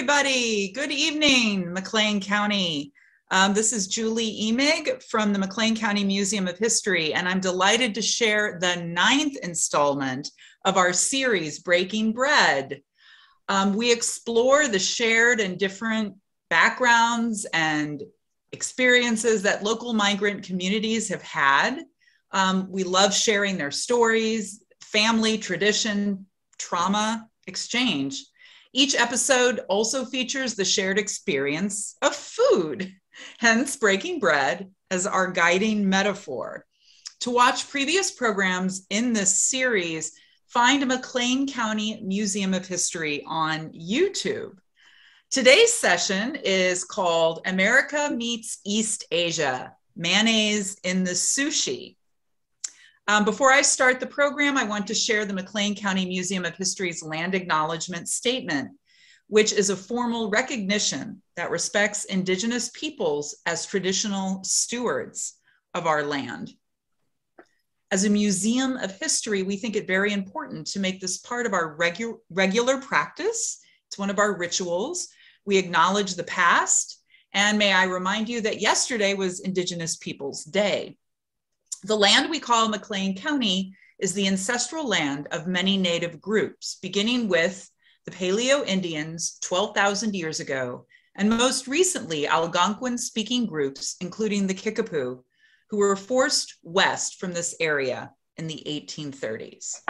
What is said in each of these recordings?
everybody. Good evening, McLean County. Um, this is Julie Emig from the McLean County Museum of History, and I'm delighted to share the ninth installment of our series, Breaking Bread. Um, we explore the shared and different backgrounds and experiences that local migrant communities have had. Um, we love sharing their stories, family, tradition, trauma, exchange. Each episode also features the shared experience of food, hence breaking bread as our guiding metaphor. To watch previous programs in this series, find McLean County Museum of History on YouTube. Today's session is called America Meets East Asia, Mayonnaise in the Sushi. Um, before I start the program, I want to share the McLean County Museum of History's Land Acknowledgement Statement, which is a formal recognition that respects Indigenous peoples as traditional stewards of our land. As a museum of history, we think it very important to make this part of our regu regular practice. It's one of our rituals. We acknowledge the past. And may I remind you that yesterday was Indigenous Peoples Day. The land we call McLean County is the ancestral land of many native groups, beginning with the Paleo Indians 12,000 years ago, and most recently, Algonquin speaking groups, including the Kickapoo, who were forced west from this area in the 1830s.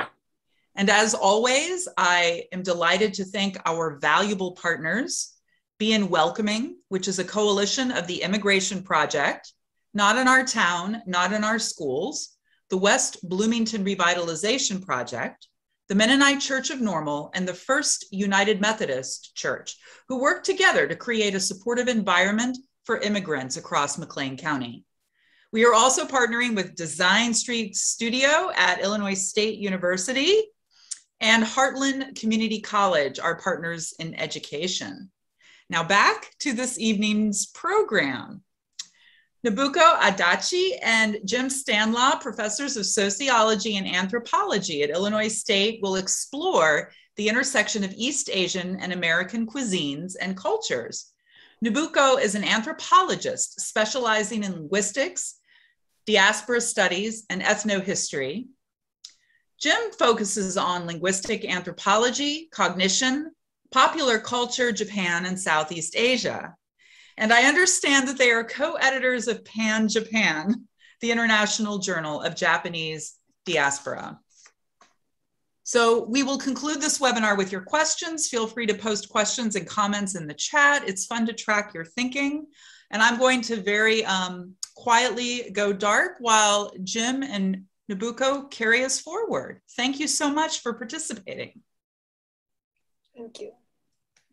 And as always, I am delighted to thank our valuable partners, BN Welcoming, which is a coalition of the Immigration Project, not in our town, not in our schools, the West Bloomington Revitalization Project, the Mennonite Church of Normal, and the First United Methodist Church, who worked together to create a supportive environment for immigrants across McLean County. We are also partnering with Design Street Studio at Illinois State University and Heartland Community College, our partners in education. Now back to this evening's program. Nobuko Adachi and Jim Stanlaw, professors of sociology and anthropology at Illinois State, will explore the intersection of East Asian and American cuisines and cultures. Nobuko is an anthropologist specializing in linguistics, diaspora studies, and ethnohistory. Jim focuses on linguistic anthropology, cognition, popular culture, Japan, and Southeast Asia. And I understand that they are co editors of Pan Japan, the International Journal of Japanese Diaspora. So we will conclude this webinar with your questions. Feel free to post questions and comments in the chat. It's fun to track your thinking. And I'm going to very um, quietly go dark while Jim and Nobuko carry us forward. Thank you so much for participating. Thank you.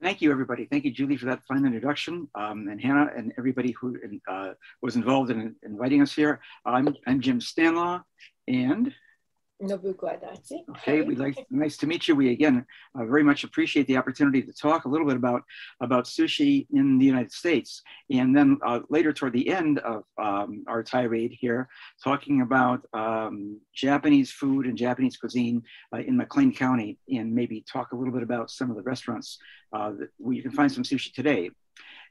Thank you, everybody. Thank you, Julie, for that fine introduction, um, and Hannah and everybody who uh, was involved in inviting us here. I'm, I'm Jim Stanlaw, and Nobuko Adachi. Okay, we like nice to meet you. We again uh, very much appreciate the opportunity to talk a little bit about about sushi in the United States, and then uh, later toward the end of um, our tirade here, talking about um, Japanese food and Japanese cuisine uh, in McLean County, and maybe talk a little bit about some of the restaurants uh, that where you can find some sushi today.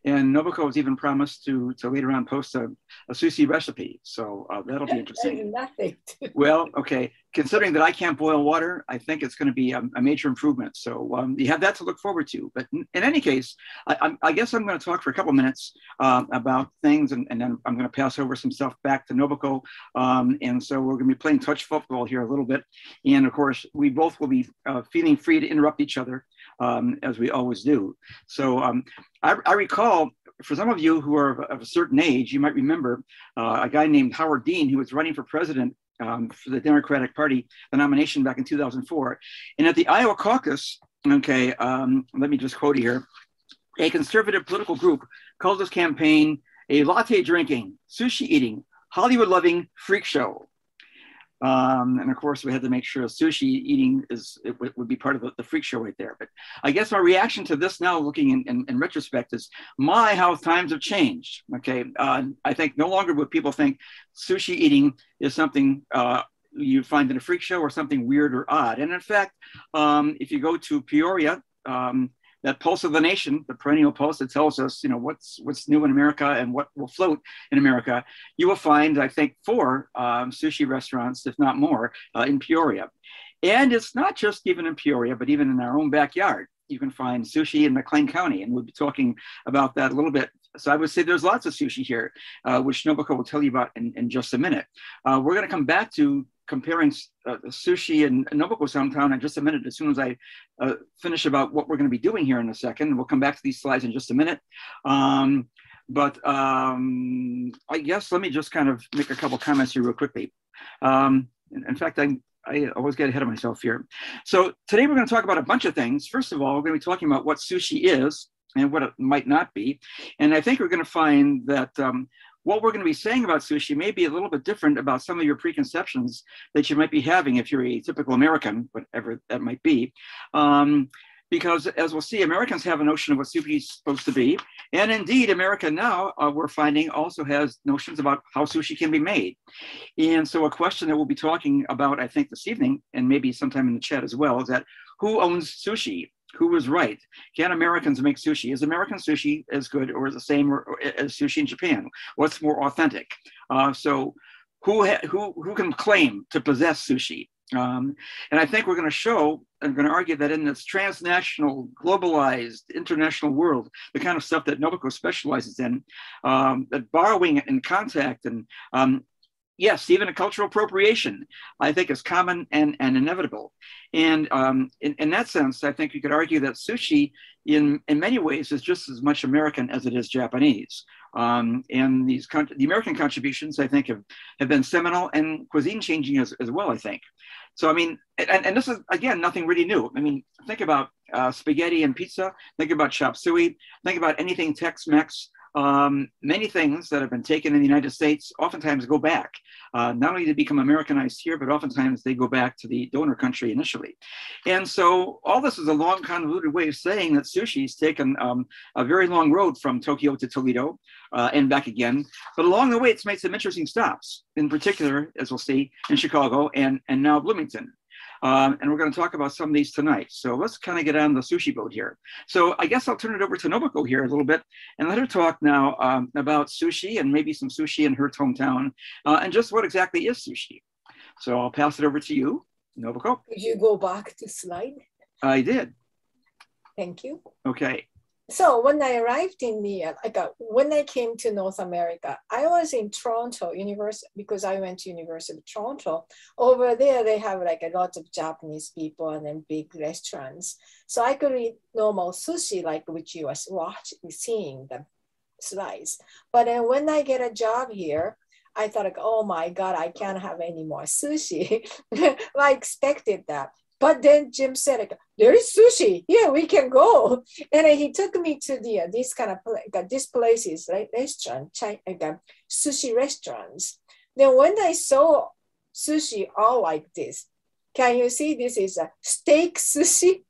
And Nobuko has even promised to, to later on post a, a sushi recipe. So uh, that'll be interesting. Nothing. well, okay. Considering that I can't boil water, I think it's going to be a, a major improvement. So um, you have that to look forward to. But in, in any case, I, I, guess I'm going to talk for a couple minutes um, about things, and, and, then I'm going to pass over some stuff back to Nobuko. Um, and so we're going to be playing touch football here a little bit. And of course, we both will be uh, feeling free to interrupt each other um, as we always do. So um, I, I, recall, for some of you who are of, a certain age, you might remember uh, a guy named Howard Dean who was running for president um, for the Democratic Party, the nomination back in 2004. And at the Iowa caucus, okay, um, let me just quote here, a conservative political group called this campaign a latte drinking, sushi eating, Hollywood loving freak show. Um, and of course, we had to make sure sushi eating is it would be part of the, the, freak show right there. But I guess my reaction to this now, looking in, in, in retrospect, is my how times have changed. Okay, uh, I think no longer would people think sushi eating is something uh, you find in a freak show or something weird or odd. And in fact, um, if you go to Peoria, um, that pulse of the nation, the perennial pulse that tells us, you know, what's what's new in America and what will float in America, you will find, I think, four um, sushi restaurants, if not more, uh, in Peoria. And it's not just even in Peoria, but even in our own backyard. You can find sushi in McLean County, and we'll be talking about that a little bit. So I would say there's lots of sushi here, uh, which Nobuko will tell you about in, in just a minute. Uh, we're going to come back to comparing uh, sushi and Nobuko's hometown in just a minute, as soon as I uh, finish about what we're going to be doing here in a second. We'll come back to these slides in just a minute. Um, but um, I guess let me just kind of make a couple comments here real quickly. Um, in, in, fact, I, I always get ahead of myself here. So today we're going to talk about a bunch of things. First of all, we're going to be talking about what sushi is and what it might not be. And I think we're going to find that um, what we're going to be saying about sushi may be a little bit different about some of your preconceptions that you might be having if you're a typical American, whatever that might be. Um, because as we'll see, Americans have a notion of what sushi is supposed to be. And indeed, America now, uh, we're finding, also has notions about how sushi can be made. And so a question that we'll be talking about, I think, this evening, and maybe sometime in the chat as well, is that who owns sushi? who was right? Can Americans make sushi? Is American sushi as good or the same or, or, as sushi in Japan? What's more authentic? Uh, so, who who who can claim to possess sushi? Um, and I think we're going to show and going to argue that in this transnational, globalized, international world, the kind of stuff that Nobuko specializes in, um, that borrowing and contact and um, yes, even a cultural appropriation, I think is common and, and inevitable. And um, in, in that sense, I think you could argue that sushi, in, in many ways, is just as much American as it is Japanese. Um, and these the American contributions, I think, have, have been seminal and cuisine changing as, as well, I think. So, I mean, and, and this is, again, nothing really new. I mean, think about uh, spaghetti and pizza, think about chop suey, think about anything Tex Mex um, many things that have been taken in the United States oftentimes go back, uh, not only to become Americanized here, but oftentimes they go back to the donor country initially. And so all this is a long convoluted way of saying that sushi's taken um, a very long road from Tokyo to Toledo uh, and back again. But along the way, it's made some interesting stops, in particular, as we'll see, in Chicago and, and now Bloomington. Um, and we're going to talk about some of these tonight. So let's kind of get on the sushi boat here. So I guess I'll turn it over to Nobuko here a little bit and let her talk now um, about sushi and maybe some sushi in her hometown uh, and just what exactly is sushi. So I'll pass it over to you, Nobuko. Could you go back to slide? I did. Thank you. Okay so when I arrived in the like uh, when I came to North America, I was in Toronto University because I went to University of Toronto. Over there, they have like a lot of Japanese people and then big restaurants. So I could eat normal sushi like which you was watching, seeing the slice. But then when I get a job here, I thought like, oh my God, I can't have any more sushi. I expected that. But then Jim said, there is sushi. Yeah, we can go. And he took me to the uh, this kind of like, these places, like restaurant, China, like, uh, sushi restaurants. Then when I saw sushi all like this, can you see this is a steak sushi?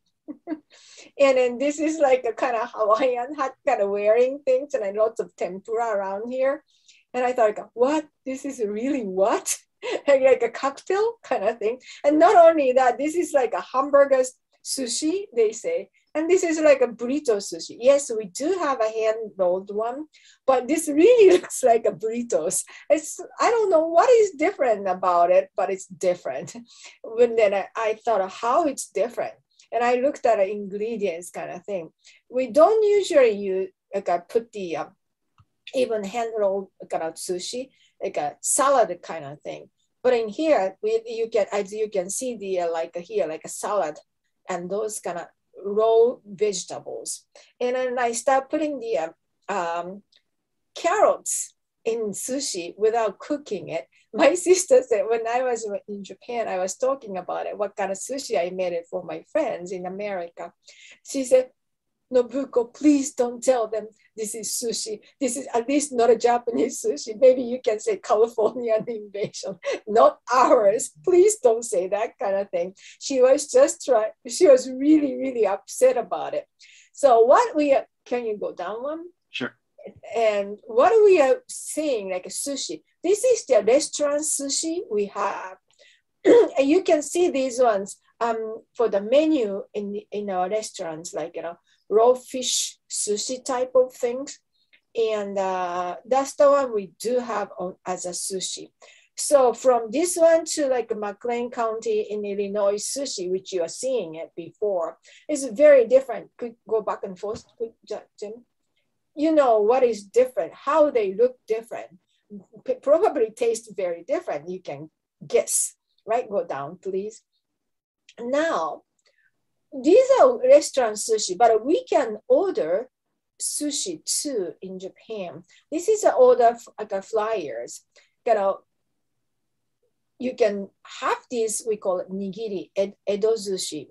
and then this is like a kind of Hawaiian hat kind of wearing things and lots of tempura around here. And I thought, what? This is really what? like a cocktail kind of thing. And not only that, this is like a hamburger sushi, they say. And this is like a burrito sushi. Yes, we do have a hand rolled one, but this really looks like a burritos. It's I don't know what is different about it, but it's different. When then I, I thought how it's different, and I looked at the ingredients kind of thing. We don't usually use like I put the um, even hand rolled kind of sushi like a salad kind of thing. But in here, we, you get, as you can see the, uh, like here, like a salad and those kind of raw vegetables. And then I start putting the uh, um, carrots in sushi without cooking it. My sister said when I was in Japan, I was talking about it, what kind of sushi I made it for my friends in America. She said, Nobuko, please don't tell them this is sushi. This is at least not a Japanese sushi. Maybe you can say Californian invasion, not ours. Please don't say that kind of thing. She was just trying, she was really, really upset about it. So what we are, can you go down one? Sure. And what we are seeing like a sushi, this is the restaurant sushi we have. and you can see these ones um, for the menu in in our restaurants, like you know, raw fish sushi type of things, and uh, that's the one we do have on, as a sushi. So from this one to like McLean County in Illinois sushi, which you are seeing it before, is very different. Could go back and forth, Jim? You know what is different, how they look different, probably taste very different. You can guess, right? Go down, please. Now, these are restaurant sushi, but we can order sushi too in Japan. This is an order like a flyers. You know, you can have this, we call it nigiri, ed, edo sushi.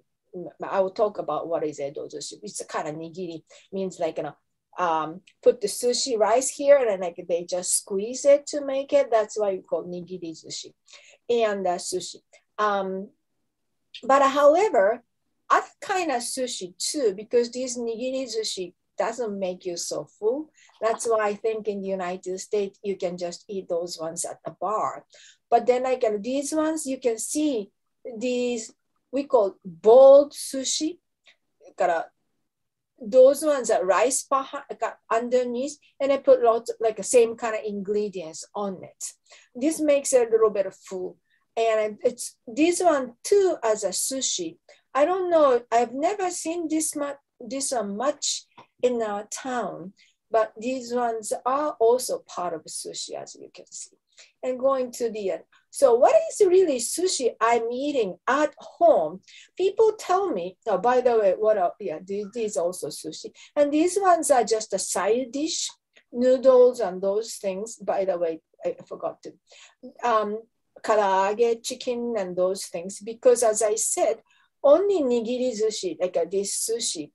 I will talk about what is edo sushi. It's a kind of nigiri, means like, you know, um, put the sushi rice here and then like they just squeeze it to make it. That's why we call nigiri sushi and uh, sushi. Um, but however, other kind of sushi too, because this nigiri sushi doesn't make you so full. That's why I think in the United States, you can just eat those ones at the bar. But then I like these ones, you can see these, we call bold sushi. Those ones are rice behind, underneath, and I put lots like the same kind of ingredients on it. This makes it a little bit of full. And it's this one too as a sushi. I don't know, I've never seen this much this one much in our town, but these ones are also part of sushi as you can see and going to the end. So what is really sushi I'm eating at home? People tell me, oh, by the way, what are, yeah, these also sushi. And these ones are just a side dish, noodles and those things. By the way, I forgot to. Um, karaage, chicken and those things. Because as I said, only nigiri sushi, like this sushi,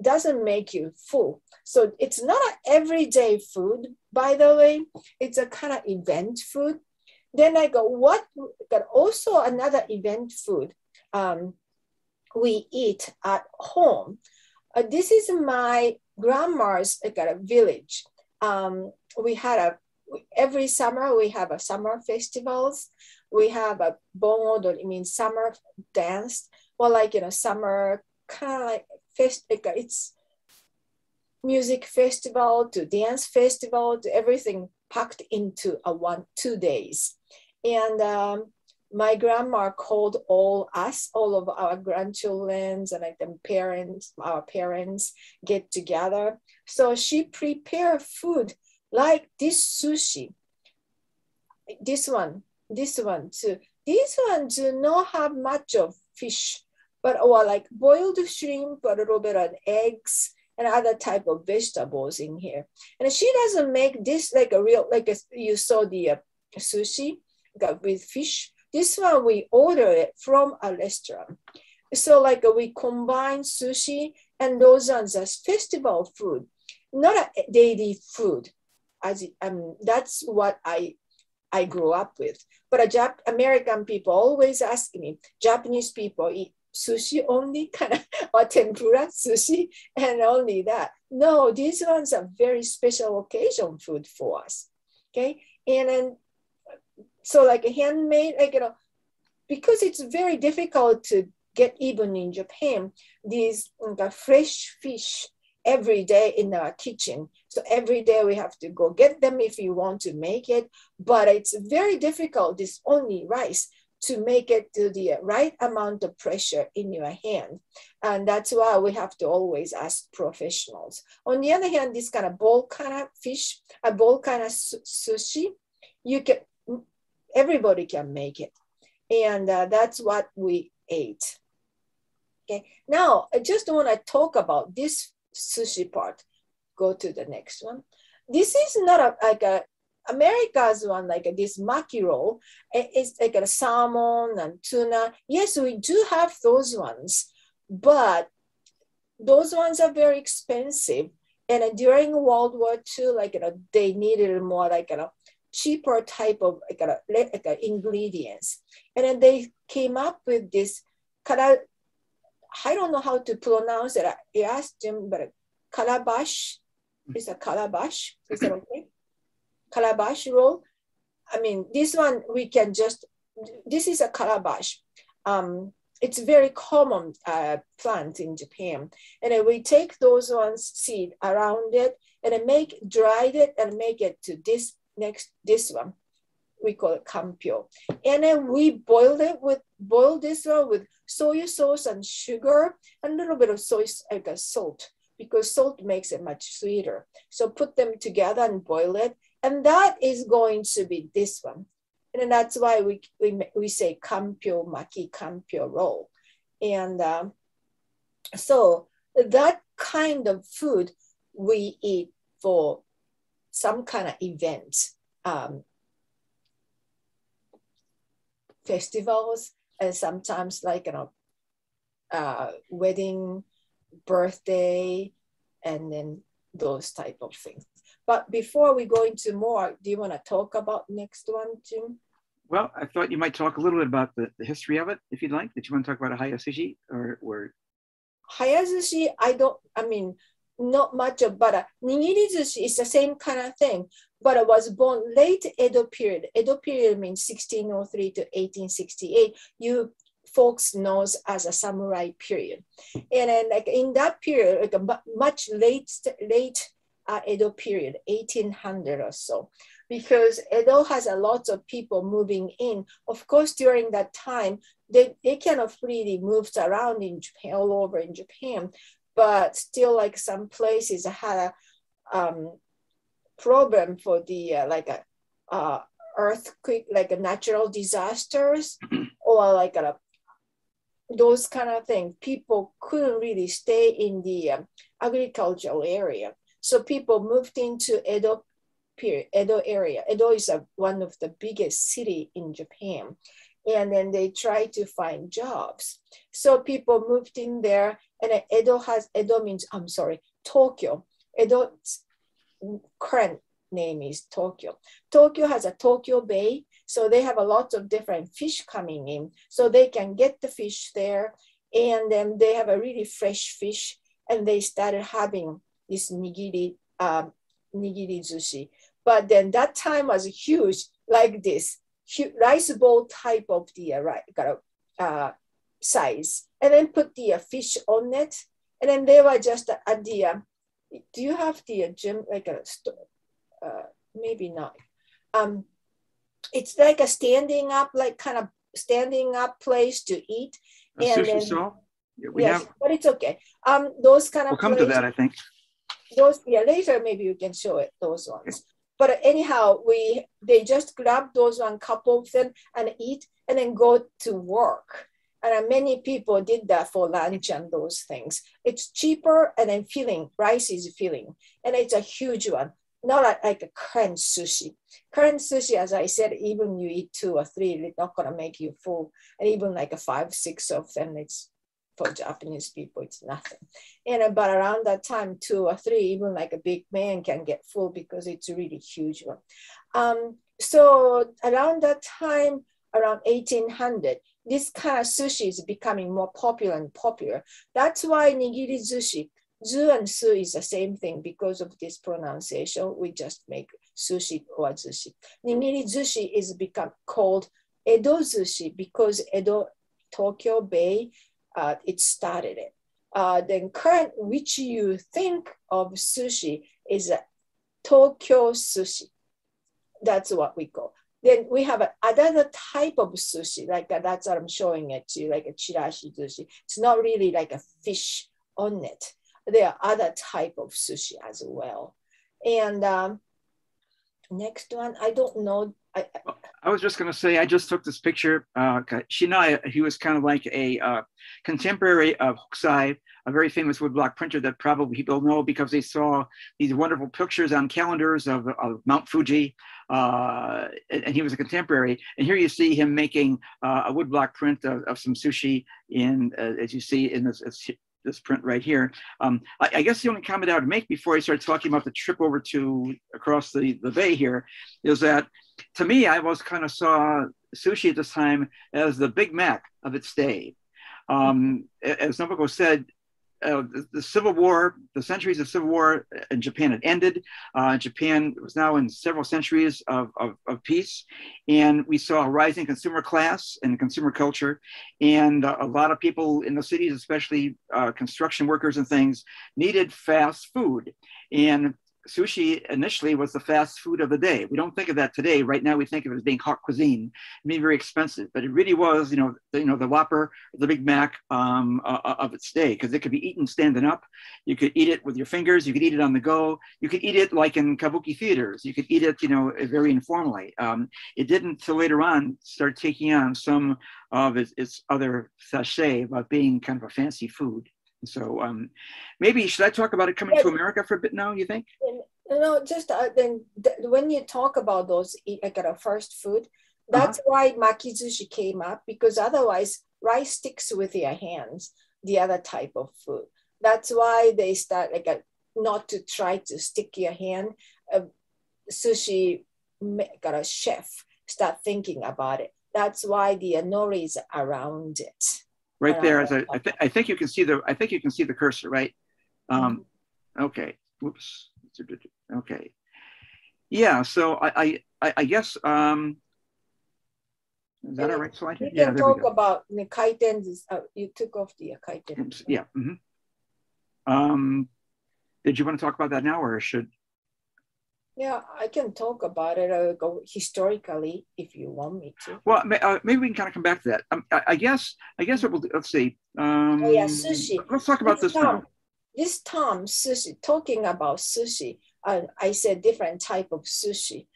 doesn't make you full. So it's not an everyday food, by the way. It's a kind of event food. Then I go, what? Got also another event food um, we eat at home. Uh, this is my grandma's like, a village. Um, we had a every summer we have a summer festivals. We have a bon it means summer dance. Well, like you know, summer kind of like fest. It's music festival to dance festival to everything packed into a one two days and um, my grandma called all us all of our grandchildren and like the parents our parents get together so she prepared food like this sushi this one this one too this one do not have much of fish but or like boiled shrimp, a little bit of eggs, and other type of vegetables in here. And she doesn't make this like a real, like a, you saw the uh, sushi with fish. This one we order it from a restaurant. So like uh, we combine sushi and those ones as festival food, not a daily food. As um, that's what I I grew up with. But a Jap- American people always ask me, Japanese people eat sushi only kind of or tempura sushi and only that. No these ones are very special occasion food for us okay? And then so like a handmade like you know because it's very difficult to get even in japan these um, like, fresh fish every day in our kitchen. So every day we have to go get them if you want to make it but it's very difficult. This only rice to make it to the right amount of pressure in your hand. And that's why we have to always ask professionals. On the other hand, this kind of bowl kind of fish, a bowl kind of sushi, you can, everybody can make it. And uh, that's what we ate. Okay, now I just want to talk about this sushi part. Go to the next one. This is not a, like a America's one, like this maki roll, it's like a salmon and tuna. Yes, we do have those ones, but those ones are very expensive. And uh, during World War II, like you know, they needed more like you know, cheaper type of like, a, like a ingredients. And then they came up with this kara, I don't know how to pronounce it. I asked him, but calabash is a calabash. Is that okay? Calabash roll. I mean, this one we can just, this is a calabash. Um, it's very common uh, plant in Japan. And then we take those ones seed around it and make dried it and make it to this next this one. We call it kampyo. And then we boil it with boil this one with soy sauce and sugar, and a little bit of soy like salt because salt makes it much sweeter. So put them together and boil it. And that is going to be this one. And that's why we, we, we say kampyo maki, kampyo roll. And um, so that kind of food we eat for some kind of event, um, festivals, and sometimes like you know, uh, wedding, birthday, and then those type of things. But before we go into more, do you want to talk about next one, Jim? Well, I thought you might talk a little bit about the, the history of it, if you'd like. Did you want to talk about a hayazushi or, or? Hayazushi, I don't, I mean, not much of, but uh, nigirizushi is the same kind of thing, but it was born late Edo period. Edo period means 1603 to 1868. You folks knows as a samurai period. And then like in that period, like a much late, late uh, Edo period, 1800 or so, because Edo has a lot of people moving in. Of course, during that time, they, they kind of freely moved around in Japan, all over in Japan, but still like some places had a um, problem for the uh, like a uh, earthquake, like a natural disasters or like a those kind of things. People couldn't really stay in the um, agricultural area. So people moved into Edo Edo area. Edo is a, one of the biggest city in Japan. And then they tried to find jobs. So people moved in there and Edo has, Edo means, I'm sorry, Tokyo. Edo's current name is Tokyo. Tokyo has a Tokyo Bay. So they have a lot of different fish coming in. So they can get the fish there. And then they have a really fresh fish. And they started having this nigiri, um, nigiri zushi. But then that time was huge, like this, huge rice bowl type of the uh, uh, size. And then put the uh, fish on it. And then they were just at the, uh, do you have the uh, Jim, like a, uh, maybe not. Um, it's like a standing up, like kind of standing up place to eat. A and sushi then, Yeah, we yes, have, but it's okay. Um, those kind of. We'll come places, to that, I think those yeah later maybe you can show it those ones. But anyhow we they just grab those one couple of them and eat and then go to work. And uh, many people did that for lunch and those things. It's cheaper and then filling rice is filling and it's a huge one. Not like, like a current sushi. Current sushi as i said even you eat two or three it's not to make you full. And even like a five six of them it's for Japanese people, it's nothing. And but around that time, two or three, even like a big man can get full because it's a really huge one. Um, so around that time, around 1800, this kind of sushi is becoming more popular and popular. That's why nigiri sushi, zu and su is the same thing because of this pronunciation. We just make sushi or sushi. Nigiri sushi is become called Edo sushi because Edo, Tokyo Bay uh, it started it. Uh, then current, which you think of sushi is a Tokyo sushi. That's what we call. Then we have another type of sushi, like that's what I'm showing it to you, like a chirashi sushi. It's not really like a fish on it. There are other type of sushi as well. And um, next one, I don't know I, I was just going to say, I just took this picture. Uh, Shinai, he was kind of like a uh, contemporary of Hokusai, a very famous woodblock printer that probably people know because they saw these wonderful pictures on calendars of, of Mount Fuji. Uh, and he was a contemporary. And here you see him making uh, a woodblock print of, of some sushi in, uh, as you see in this, this print right here. Um, I, I, guess the only comment I would make before I start talking about the trip over to across the, the bay here is that to me, I always kind of saw sushi at this time as the Big Mac of its day. Um, as Nobuko said, uh, the, the, Civil War, the centuries of Civil War in Japan had ended. Uh, Japan was now in several centuries of, of, of, peace. And we saw a rising consumer class and consumer culture. And uh, a lot of people in the cities, especially uh, construction workers and things, needed fast food. And sushi initially was the fast food of the day. We don't think of that today. Right now, we think of it as being haute cuisine, being very expensive. But it really was, you know, the, you know, the Whopper, the Big Mac um, uh, uh of its day, because it could be eaten standing up. You could eat it with your fingers. You could eat it on the go. You could eat it like in kabuki theaters. You could eat it, you know, very informally. Um, it didn't till later on start taking on some of its, its other sachet about being kind of a fancy food. So um, maybe should I talk about it coming yeah. to America for a bit now? You think? No, just uh, then th- when you talk about those like a first food, that's uh-huh. why makizushi came up because otherwise rice sticks with your hands. The other type of food. That's why they start like a, not to try to stick your hand. Uh, sushi got a chef start thinking about it. That's why the nori is around it right there as I, I, th- I, think you can see the I think you can see the cursor right um, okay whoops okay yeah so I I, I guess um, is that a right slide here? You can talk about the kaiten. Uh, you took off the uh, kaiten. Yeah. Mm-hmm. Um, did you want to talk about that now, or should yeah, I can talk about it. I'll go historically if you want me to. Well, uh, maybe we can kind of come back to that. Um, I, I, guess. I guess what we'll let's see. Um, oh yeah, sushi. Let's talk about this, this time. This time, sushi. Talking about sushi, uh, I said different type of sushi.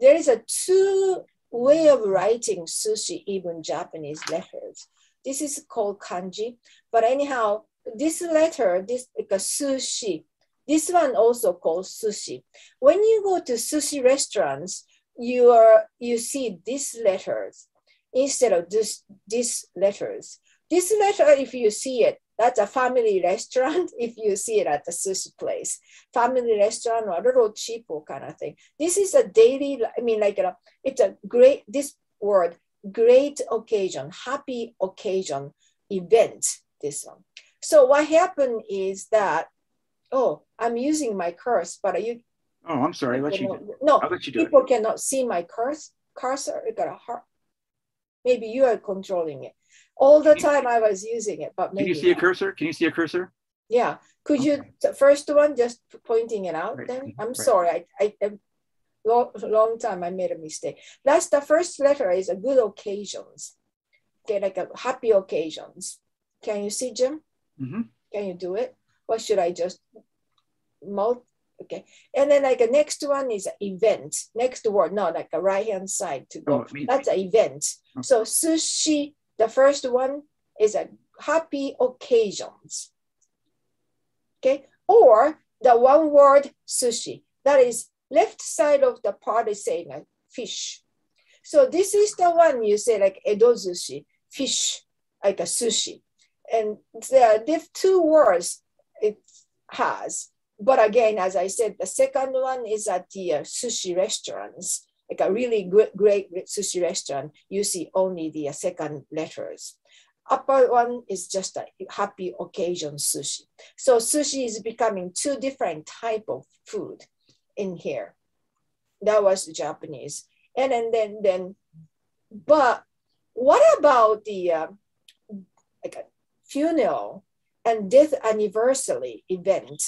There is a two way of writing sushi, even Japanese letters. This is called kanji. But anyhow, this letter, this like a sushi this one also called sushi. When you go to sushi restaurants, you are you see these letters instead of this these letters. This letter, if you see it, that's a family restaurant. If you see it at the sushi place, family restaurant or a little cheaper kind of thing. This is a daily. I mean, like a, it's a great. This word, great occasion, happy occasion, event. This one. So what happened is that oh, I'm using my curse, but are you? Oh, I'm sorry. Let you no, I'll let you do people it. cannot see my curse. Cursor, it got a heart. Maybe you are controlling it. All the time I was using it, but maybe. Can you see not. a cursor? Can you see a cursor? Yeah. Could okay. you, the first one, just pointing it out right. then? I'm right. sorry. I, I, I long, long time I made a mistake. That's the first letter is a good occasions. Okay, like a happy occasions. Can you see, Jim? Mm-hmm. Can you do it? What should I just multi? Okay, and then like the next one is event. Next word, not like a right hand side to go. Oh, That's an event. Okay. So sushi, the first one is a happy occasions. Okay, or the one word sushi. That is left side of the part is saying a fish. So this is the one you say like edo sushi, fish, like a sushi. And there are two words it has. But again, as I said, the second one is at the uh, sushi restaurants, like a really great, great sushi restaurant. You see only the uh, second letters. Upper one is just a happy occasion sushi. So sushi is becoming two different type of food in here. That was Japanese. And then, then, then but what about the uh, like a funeral and death anniversary event.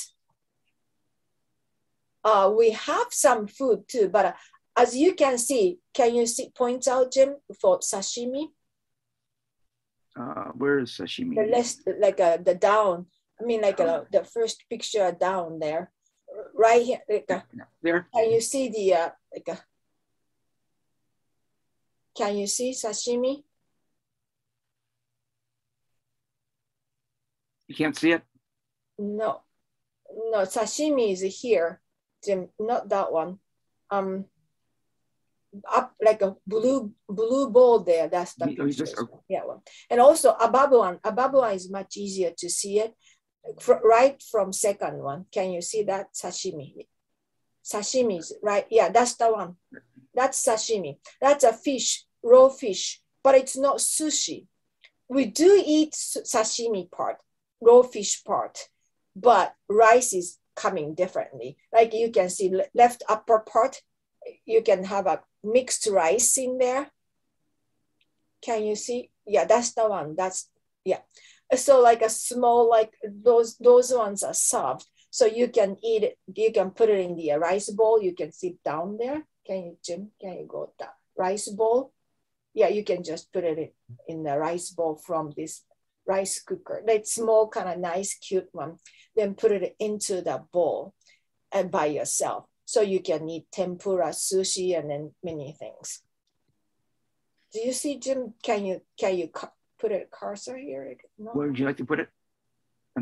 Uh, we have some food too, but uh, as you can see, can you see point out, Jim, for sashimi? Uh, where is sashimi? The list, like uh, the down. I mean, like uh, the first picture down there, right here. Like, uh, there. Can you see the uh, like? Uh, can you see sashimi? You can't see it? No, no, sashimi is here, Jim, not that one. Um, up like a blue blue ball there. That's the oh, just, yeah one. And also above one is much easier to see it. right from second one, can you see that sashimi? Sashimi is right. Yeah, that's the one. That's sashimi. That's a fish, raw fish, but it's not sushi. We do eat sashimi part, raw fish part, but rice is coming differently. Like you can see left upper part, you can have a mixed rice in there. Can you see? Yeah, that's the one. That's yeah. So like a small like those those ones are soft. So you can eat it. You can put it in the rice bowl. You can sit down there. Can you, Jim? Can you go that rice bowl? Yeah, you can just put it in, in the rice bowl from this rice cooker. That small kind of nice, cute one. Then put it into the bowl and by yourself. So you can eat tempura, sushi, and then many things. Do you see, Jim? Can you can you put a cursor here? No? Where would you like to put it?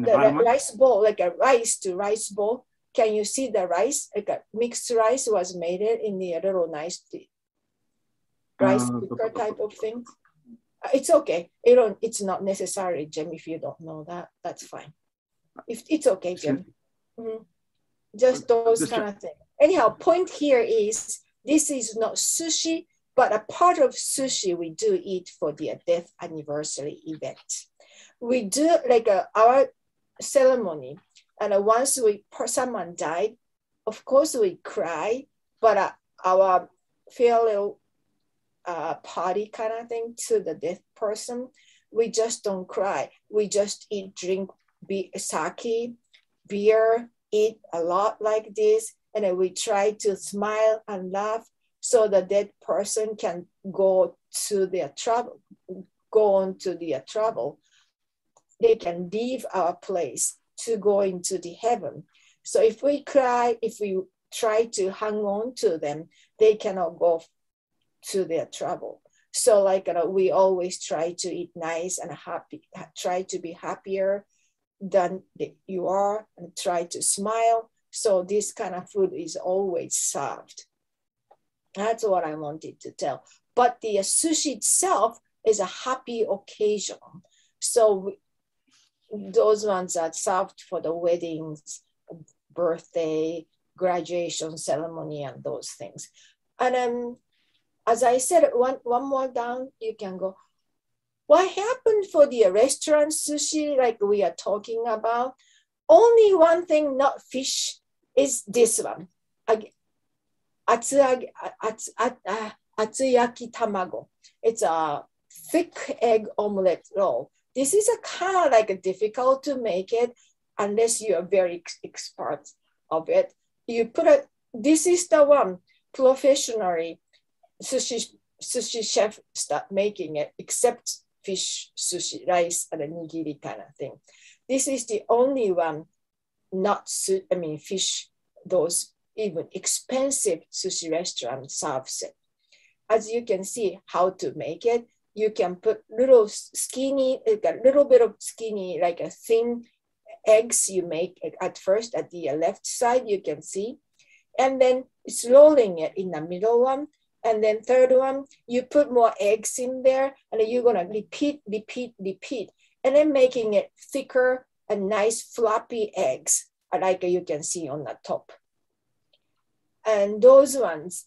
the, the rice bowl, like a rice to rice bowl. Can you see the rice? Like a mixed rice was made it in the little nice rice uh, cooker type of thing. It's okay. You don't. It's not necessary, Jim. If you don't know that, that's fine. If it's okay, Jim. Mm-hmm. Just those kind of things anyhow, point here is this is not sushi, but a part of sushi we do eat for the death anniversary event. We do like a, uh, our ceremony, and uh, once we someone died, of course we cry, but uh, our farewell uh, party kind of thing to the death person, we just don't cry. We just eat, drink be, sake, beer, eat a lot like this, and then we try to smile and laugh so the dead person can go to their trouble, go on to their trouble. They can leave our place to go into the heaven. So if we cry, if we try to hang on to them, they cannot go to their trouble. So like uh, we always try to eat nice and happy, try to be happier than you are and try to smile so this kind of food is always served. That's what I wanted to tell. But the sushi itself is a happy occasion. So those ones are served for the weddings, birthday, graduation ceremony, and those things. And um, as I said, one, one more down, you can go, what happened for the restaurant sushi like we are talking about? Only one thing, not fish, is this one. Atsuyaki, uh, atsuyaki tamago. It's a thick egg omelette roll. This is a kind of like difficult to make it unless you are very expert of it. You put a, this is the one professionally sushi, sushi chef start making it except fish sushi, rice and a nigiri kind of thing. This is the only one not, I mean, fish, those even expensive sushi restaurant serves it. As you can see how to make it, you can put little skinny, uh, like a little bit of skinny, like a thin eggs you make at first at the left side, you can see. And then it's rolling it in the middle one. And then third one, you put more eggs in there and you're gonna repeat, repeat, repeat. And then making it thicker and nice floppy eggs like you can see on the top. And those ones,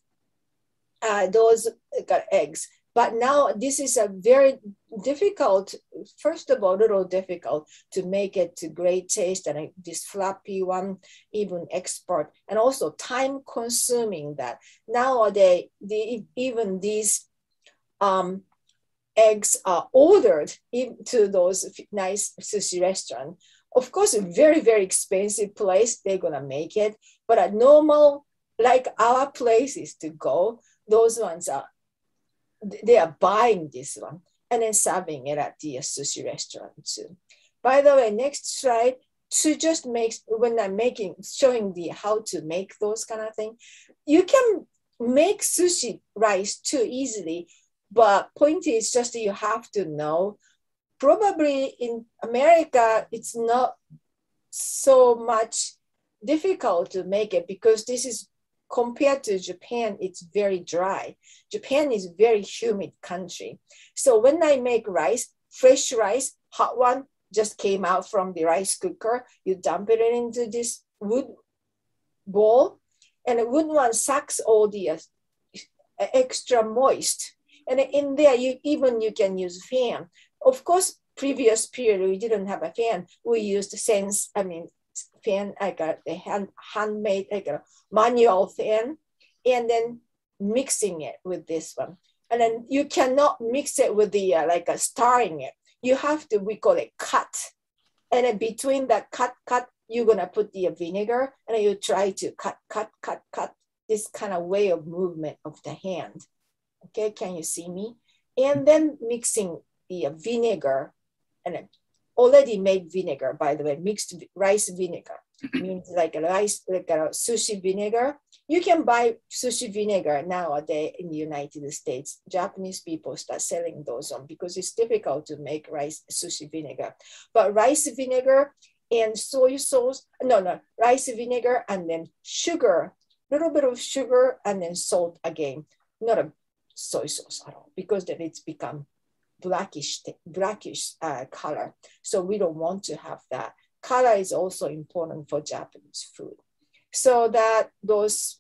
uh, those got eggs. But now this is a very difficult, first of all, a little difficult to make it to great taste and this floppy one, even export, and also time consuming that. Nowadays, the, even these um, eggs are ordered into those nice sushi restaurant of course, a very, very expensive place, they're gonna make it. But a normal, like our places to go, those ones are, they are buying this one and then serving it at the sushi restaurant too. By the way, next slide, to just make, when I'm making, showing the how to make those kind of thing, you can make sushi rice too easily, but point is just you have to know probably in America, it's not so much difficult to make it because this is compared to Japan, it's very dry. Japan is a very humid country. So when I make rice, fresh rice, hot one, just came out from the rice cooker, you dump it into this wood bowl, and the wood one sucks all the uh, extra moist. And in there, you even you can use fan. Of course, previous period we didn't have a fan. We used sensu, I mean, fan like a the hand handmade like a manual fan, and then mixing it with this one. And then you cannot mix it with the uh, like a starring it. You have to we call it cut, and then between that cut cut you're gonna put the vinegar and then you try to cut cut cut cut this kind of way of movement of the hand. Okay, can you see me? And then mixing the vinegar and already made vinegar, by the way, mixed rice vinegar means like a rice, like a sushi vinegar. You can buy sushi vinegar nowadays in the United States. Japanese people start selling those on because it's difficult to make rice sushi vinegar. But rice vinegar and soy sauce, no, no, rice vinegar and then sugar, little bit of sugar and then salt again, not a soy sauce at all because then it's become blackish, blackish uh, color. So we don't want to have that. Color is also important for Japanese food. So that those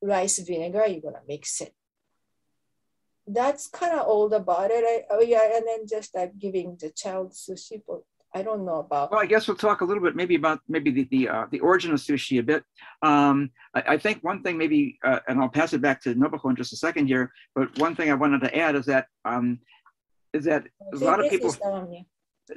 rice vinegar, you're gonna mix it. That's kind of all about it. I, oh yeah, and then just like giving the child sushi, but I don't know about. Well, I guess we'll talk a little bit maybe about maybe the the, uh, the origin of sushi a bit. Um, I, I, think one thing maybe, uh, and I'll pass it back to Nobuko in just a second here. But one thing I wanted to add is that um, is that a lot of people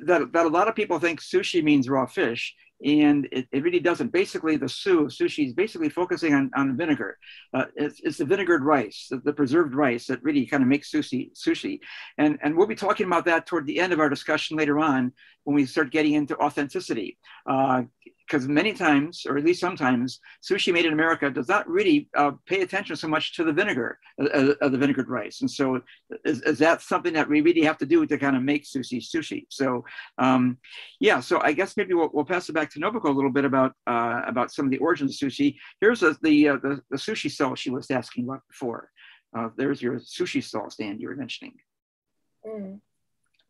that, that a lot of people think sushi means raw fish and it, it really doesn't. Basically the su sushi is basically focusing on, on vinegar. Uh, it's, it's the vinegared rice the, the, preserved rice that really kind of makes sushi sushi. And and we'll be talking about that toward the end of our discussion later on when we start getting into authenticity. Uh, because many times, or at least sometimes, sushi made in America does not really uh, pay attention so much to the vinegar uh, uh, of the vinegared rice. And so, is, is, that something that we really have to do to kind of make sushi sushi? So, um, yeah. So I guess maybe we'll, we'll, pass it back to Nobuko a little bit about uh, about some of the origins of sushi. Here's a, the, uh, the, the sushi stall she was asking about before. Uh, there's your sushi stall stand you were mentioning. Mm.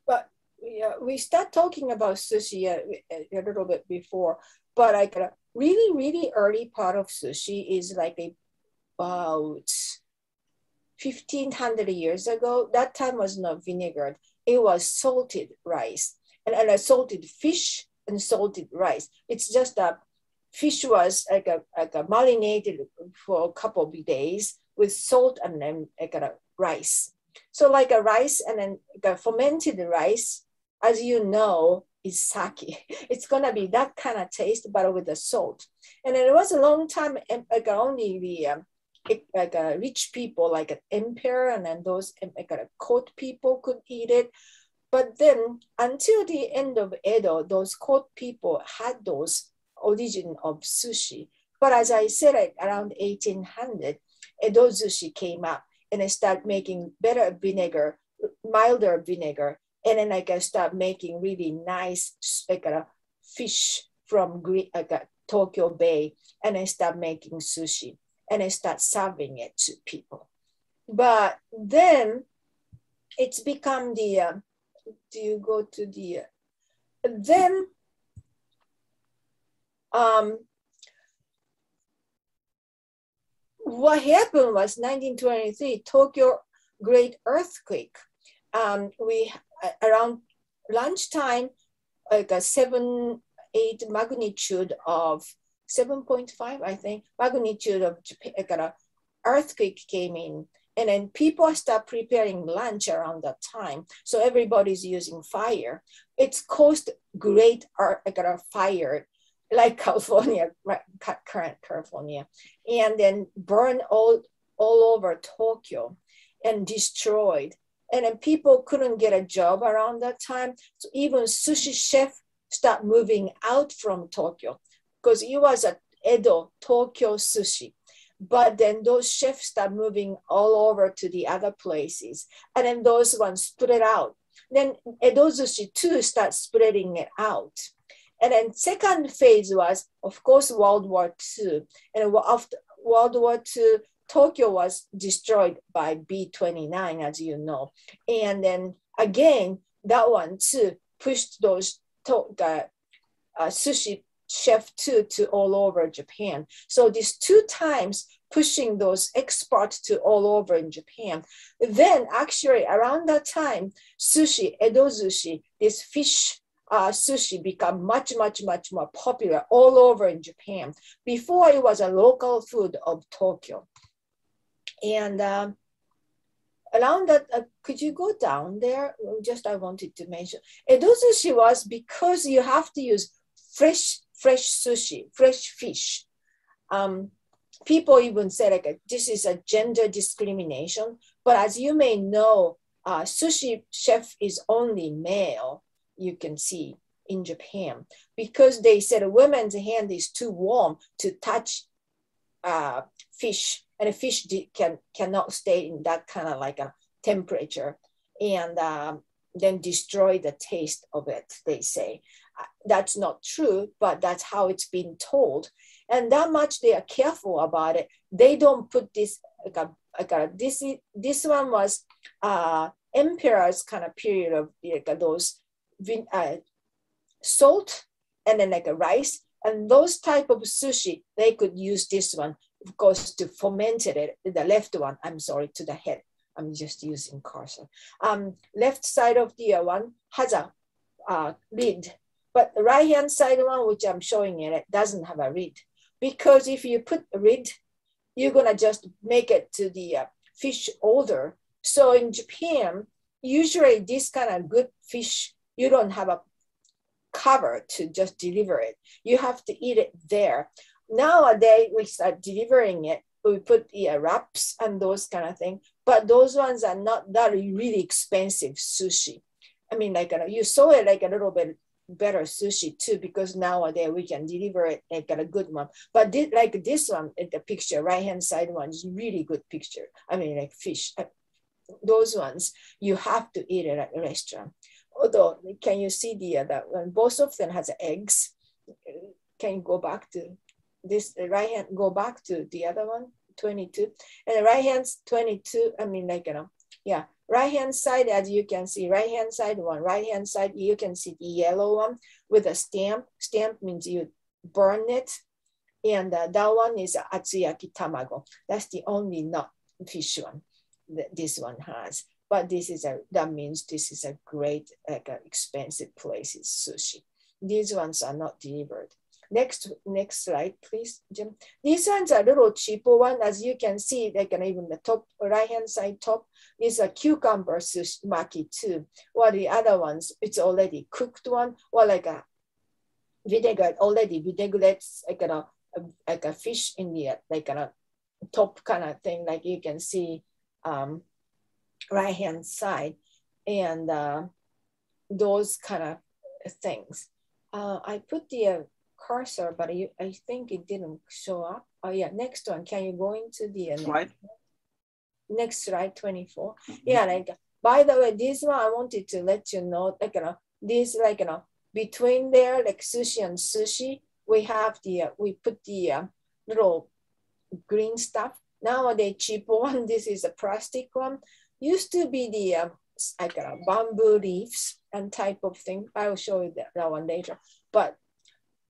But yeah, we start talking about sushi a, a, little bit before, but like a really, really early part of sushi is like about 1500 years ago. That time was not vinegar. It was salted rice and, and a salted fish and salted rice. It's just that fish was like a, like a marinated for a couple of days with salt and then like a rice. So like a rice and then like a fermented rice, as you know, is sake. It's gonna be that kind of taste, but with the salt. And it was a long time, like only the um, like uh, rich people, like an emperor, and then those like uh, court people could eat it. But then until the end of Edo, those court people had those origin of sushi. But as I said, like around 1800, Edo sushi came up and they started making better vinegar, milder vinegar, and then I can start making really nice like a fish from like a Tokyo Bay, and I start making sushi, and I start serving it to people. But then it's become the. Uh, do you go to the? Uh, then. Um, what happened was 1923 Tokyo Great Earthquake. Um, we around lunchtime, like a seven, eight magnitude of 7.5, I think, magnitude of Japan, like an earthquake came in. And then people start preparing lunch around that time. So everybody's using fire. It's caused great like a fire, like California, current California, and then burn all, all over Tokyo and destroyed and then people couldn't get a job around that time. So even sushi chef start moving out from Tokyo because it was a Edo, Tokyo sushi. But then those chefs start moving all over to the other places. And then those ones spread out. Then Edo sushi too start spreading it out. And then second phase was, of course, World War II. And after World War II, Tokyo was destroyed by B-29, as you know. And then again, that one too pushed those to, the uh, sushi chef too to all over Japan. So these two times pushing those exports to all over in Japan. Then actually around that time, sushi, Edo sushi, this fish uh, sushi become much, much, much more popular all over in Japan. Before it was a local food of Tokyo. And um, around that, uh, could you go down there? Just I wanted to mention. Edo sushi was because you have to use fresh, fresh sushi, fresh fish. Um, people even say like this is a gender discrimination. But as you may know, uh, sushi chef is only male. You can see in Japan because they said a woman's hand is too warm to touch uh, fish, and a fish can cannot stay in that kind of like a temperature, and um, then destroy the taste of it. They say uh, that's not true, but that's how it's been told and that much they are careful about it. They don't put this like a, like a this this one was uh, emperor's kind of period of like those uh, salt and then like a rice and those type of sushi they could use this one course to ferment it the left one i'm sorry to the head i'm just using cursor um left side of the one has a uh, lid but the right hand side one which i'm showing you, it doesn't have a lid because if you put rid, you're gonna just make it to the uh, fish odor. So in Japan, usually this kind of good fish, you don't have a cover to just deliver it. You have to eat it there. Nowadays, we start delivering it. We put uh, wraps and those kind of thing, but those ones are not that really expensive sushi. I mean, like uh, you saw it like a little bit better sushi too because nowadays we can deliver it get a good one. But this, like this one in the picture right hand side one is really good picture. I mean like fish uh, those ones you have to eat it at a restaurant. Although can you see the other one? Both of them has eggs. Can you go back to this right hand go back to the other one 22 and the right hand's 22 i mean like you know yeah Right hand side, as you can see, right hand side one, right hand side, you can see the yellow one with a stamp. Stamp means you burn it. And uh, that one is atsuyaki tamago. That's the only not fish one that this one has. But this is a, that means this is a great, like an expensive place, it's sushi. These ones are not delivered. Next, next slide, please, Jim. These ones are a little cheaper one. As you can see, they can even the top right-hand side top is a cucumber maki too. While the other ones, it's already cooked one, or like a vinegar, already vinaigrettes, like a, like a fish in the, like a top kind of thing, like you can see um, right-hand side. And uh, those kind of things. Uh, I put the uh, cursor, but you, I think it didn't show up. Oh yeah, next one. Can you go into the uh, slide? Next slide, 24. Mm-hmm. Yeah, like by the way, this one I wanted to let you know, like you know, this like you know, between there, like sushi and sushi, we have the uh, we put the uh, little green stuff. Nowadays, cheap one. This is a plastic one. Used to be the uh, like uh, bamboo leaves and type of thing. I will show you that, that one later. But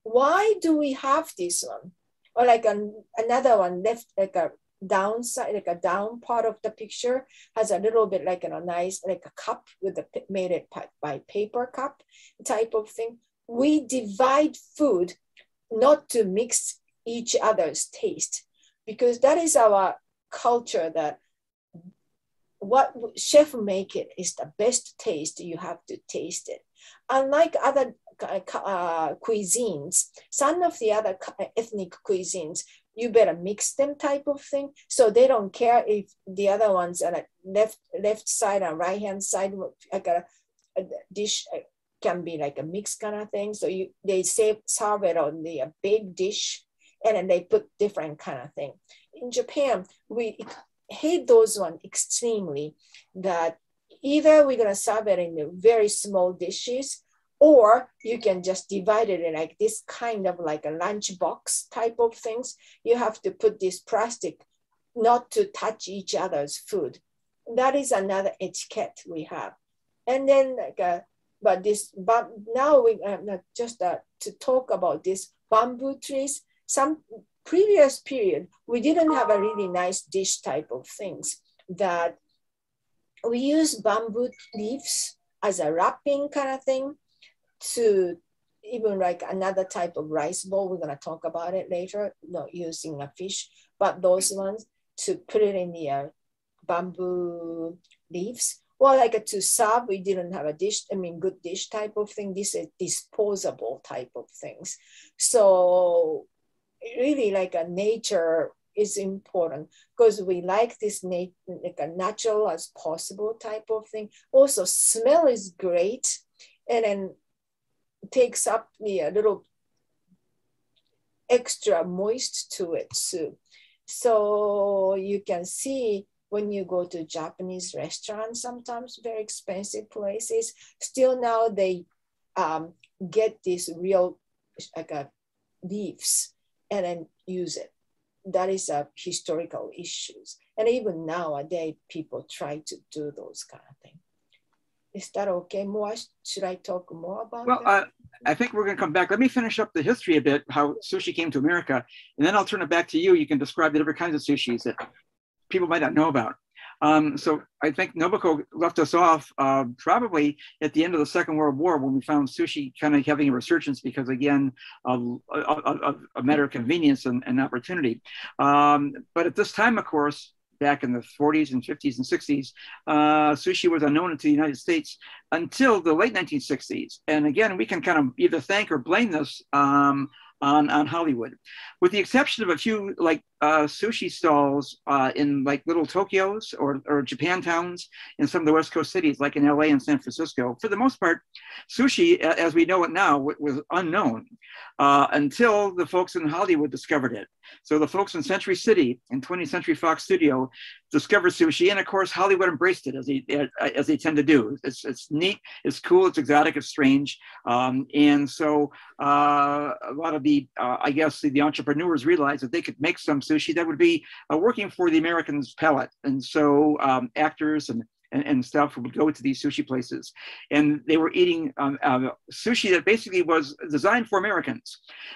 why do we have this one? Or like an, another one left, like a downside, like a down part of the picture has a little bit like a nice, like a cup with a made it by paper cup type of thing. We divide food not to mix each other's taste because that is our culture that what chef make it is the best taste you have to taste it unlike other uh, cuisines, some of the other ethnic cuisines, you better mix them type of thing. So they don't care if the other ones are like left left side and right hand side, like a, a dish uh, can be like a mixed kind of thing. So you they save, serve it on the a big dish, and then they put different kind of thing. In Japan, we hate those one extremely. That either we're gonna serve it in very small dishes or you can just divide it in like this kind of like a lunch box type of things. You have to put this plastic not to touch each other's food. That is another etiquette we have. And then like, uh, but this, but now we uh, just uh, to talk about this bamboo trees. Some previous period, we didn't have a really nice dish type of things that we use bamboo leaves as a wrapping kind of thing to even like another type of rice bowl. We're gonna talk about it later, not using a fish, but those ones to put it in the uh, bamboo leaves. Well, like a, to serve, we didn't have a dish, I mean, good dish type of thing. This is disposable type of things. So really like a nature is important because we like this nat- like a natural as possible type of thing. Also, smell is great, and then takes up the a little extra moist to it too. So you can see when you go to Japanese restaurants, sometimes very expensive places, still now they um, get these real like a leaves and then use it. That is a historical issues. And even nowadays, people try to do those kind of things. Is that okay? More? Should I talk more about well, that? Uh, I think we're going to come back. Let me finish up the history a bit, how sushi came to America, and then I'll turn it back to you. You can describe the different kinds of sushis that people might not know about. Um, so I think Nobuko left us off uh, probably at the end of the Second World War when we found sushi kind of having a resurgence because, again, of, a matter of convenience and, and opportunity. Um, but at this time, of course, back in the 40s and 50s and 60s, uh, sushi was unknown to the United States until the late 1960s. And again, we can kind of either thank or blame this um, on, on Hollywood, with the exception of a few like uh, sushi stalls uh, in like little Tokyos or, or Japan towns in some of the West Coast cities, like in LA and San Francisco. For the most part, sushi, as we know it now, was unknown uh, until the folks in Hollywood discovered it. So the folks in Century City and 20th Century Fox Studio discovered sushi, and of course Hollywood embraced it as they as they tend to do. It's it's neat, it's cool, it's exotic, it's strange, um, and so uh, a lot of the uh, I guess the, the, entrepreneurs realized that they could make some sushi that would be uh, working for the Americans' palate, and so um, actors and and, stuff would go to these sushi places. And they were eating um, uh, sushi that basically was designed for Americans.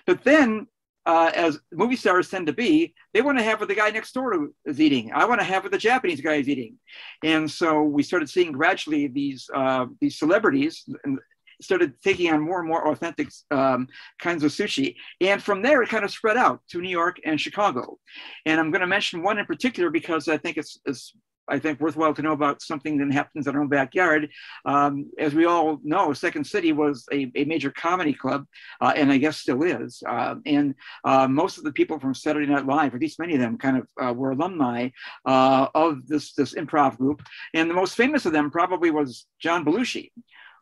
But then uh, as movie stars tend to be, they want to have what the guy next door is eating. I want to have what the Japanese guy is eating, and so we started seeing gradually these uh, these celebrities started taking on more and more authentic um, kinds of sushi, and from there it kind of spread out to New York and Chicago. And I'm going to mention one in particular because I think it's, it's I think, worthwhile to know about something that happens in our own backyard. Um, as we all know, Second City was a, a major comedy club, uh, and I guess still is. Uh, and uh, most of the people from Saturday Night Live, or at least many of them, kind of uh, were alumni uh, of this this improv group. And the most famous of them probably was John Belushi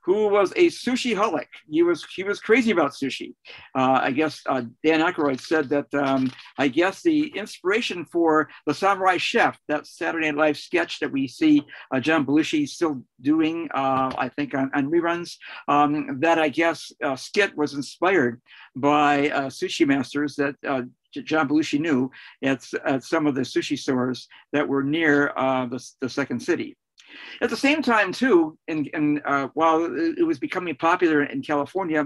who was a sushi holic. He was he was crazy about sushi. Uh, I guess uh, Dan Aykroyd said that. Um, I guess the inspiration for the Samurai Chef, that Saturday Night Live sketch that we see uh, John Belushi still doing, uh, I think on, on reruns, um, that I guess uh, skit was inspired by uh, sushi masters that. John Belushi knew at, at some of the sushi stores that were near the, the second city. At the same time, too, and, uh, while it was becoming popular in California,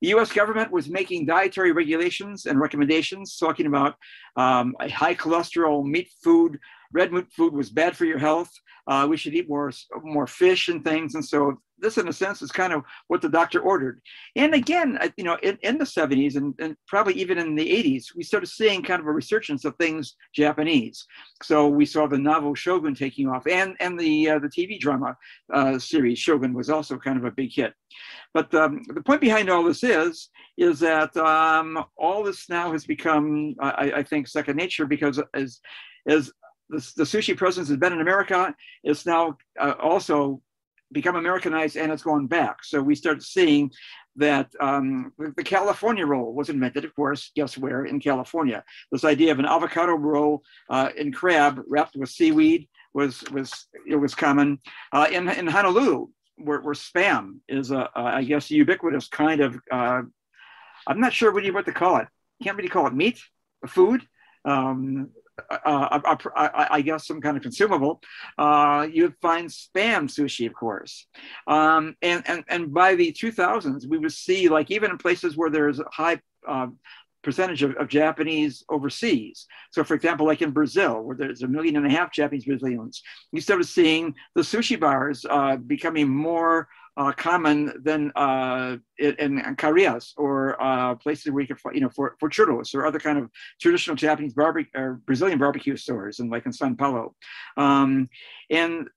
the US government was making dietary regulations and recommendations talking about um, a high cholesterol meat food. Red meat food was bad for your health. Uh, we should eat more, more fish and things. And so this, in a sense, is kind of what the doctor ordered. And again, you know, in, in the 70s and, and, probably even in the 80s, we started seeing kind of a resurgence of things Japanese. So we saw the novel Shogun taking off, and and the uh, the TV drama uh, series Shogun was also kind of a big hit. But um, the point behind all this is is that um, all this now has become, I, I think, second nature because as as the, the, sushi presence has been in America, it's now uh, also become Americanized and it's gone back. So we start seeing that um, the California roll was invented, of course, guess where? In California. This idea of an avocado roll uh, in crab wrapped with seaweed was was it was common uh, in in Honolulu, where, where spam is a, a I guess a ubiquitous kind of uh, I'm not sure what you what to call it. Can't really call it meat, food. Um, uh, I guess some kind of consumable, uh, you'd find spam sushi, of course. Um, and, and, and by the 2000s, we would see, like, even in places where there's a high uh, percentage of, of, Japanese overseas. So, for example, like in Brazil, where there's a million and a half Japanese Brazilians, you started seeing the sushi bars uh, becoming more uh, common than uh, in, in or uh, places where you can find, you know, for, for churros or other kind of traditional Japanese barbecue or Brazilian barbecue stores, and like in Sao Paulo. Um, and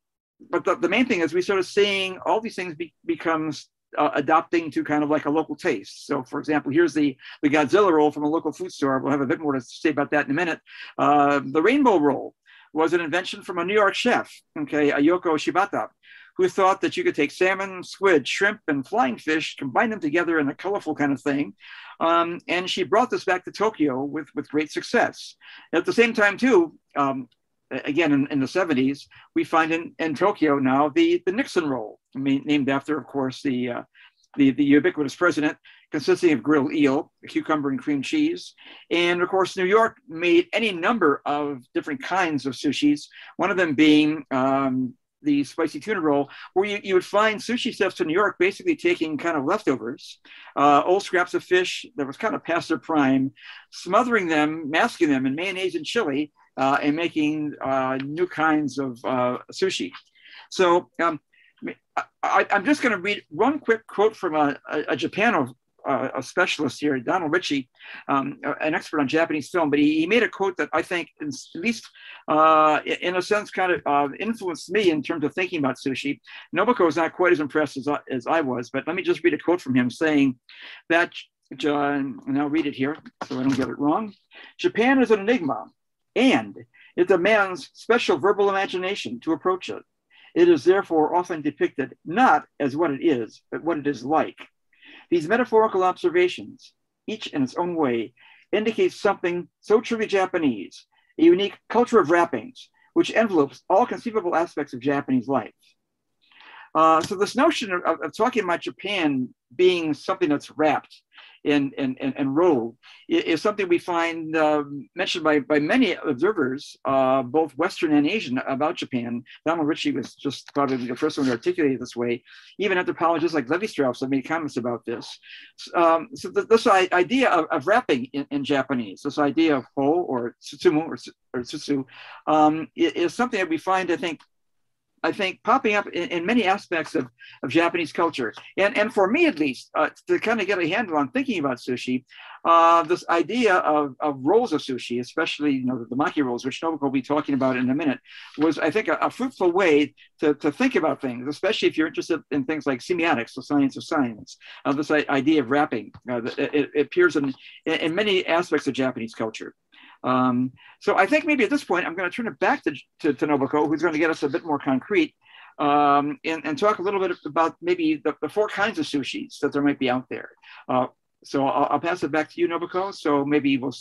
but the, the main thing is we started seeing all these things be, becomes uh, adopting to kind of like a local taste. So, for example, here's the, the Godzilla roll from a local food store. We'll have a bit more to say about that in a minute. Uh, the rainbow roll was an invention from a New York chef, okay, Ayoko Shibata, who thought that you could take salmon, squid, shrimp, and flying fish, combine them together in a colorful kind of thing. Um, and she brought this back to Tokyo with, with great success. At the same time, too, um, again in, in, the 70s, we find in, in Tokyo now the, the Nixon roll, named after, of course, the, uh, the, the ubiquitous president, consisting of grilled eel, cucumber, and cream cheese. And of course, New York made any number of different kinds of sushis, one of them being um, the spicy tuna roll, where you, you would find sushi chefs in New York basically taking kind of leftovers, uh, old scraps of fish that was kind of past their prime, smothering them, masking them in mayonnaise and chili, uh, and making uh, new kinds of uh, sushi. So um, I, am just going to read one quick quote from a, a, a uh, a specialist here, Donald Richie, um, an expert on Japanese film, but he, he, made a quote that I think, at least uh, in a sense, kind of uh, influenced me in terms of thinking about sushi. Nobuko was not quite as impressed as I, as I was, but let me just read a quote from him saying that, and I'll read it here so I don't get it wrong. Japan is an enigma, and it demands special verbal imagination to approach it. It is therefore often depicted not as what it is, but what it is like. These metaphorical observations, each in its own way, indicate something so truly Japanese, a unique culture of wrappings, which envelopes all conceivable aspects of Japanese life. Uh, so this notion of, of, talking about Japan being something that's wrapped and, and, and, and rolled is something we find uh, mentioned by, by many observers, uh, both Western and Asian, about Japan. Donald Richie was just probably the first one to articulate it this way. Even anthropologists like Levi Strauss have made comments about this. Um, so th this idea of, of wrapping in, in, Japanese, this idea of ho or tsutsumu or, or tsutsu, um, is something that we find, I think, I think, popping up in, in, many aspects of, of Japanese culture. And, and for me, at least, uh, to kind of get a handle on thinking about sushi, uh, this idea of, of rolls of sushi, especially you know the, the maki rolls, which Nobuko will be talking about in a minute, was I think a, a, fruitful way to, to think about things, especially if you're interested in things like semiotics, the science of science. Uh, this idea of wrapping, uh, it, it, appears in, in many aspects of Japanese culture. Um, so I think maybe at this point, I'm going to turn it back to, to, to Nobuko, who's going to get us a bit more concrete um, and, and, talk a little bit about maybe the, the, four kinds of sushis that there might be out there. Uh, so I'll, I'll, pass it back to you, Nobuko. So maybe we'll,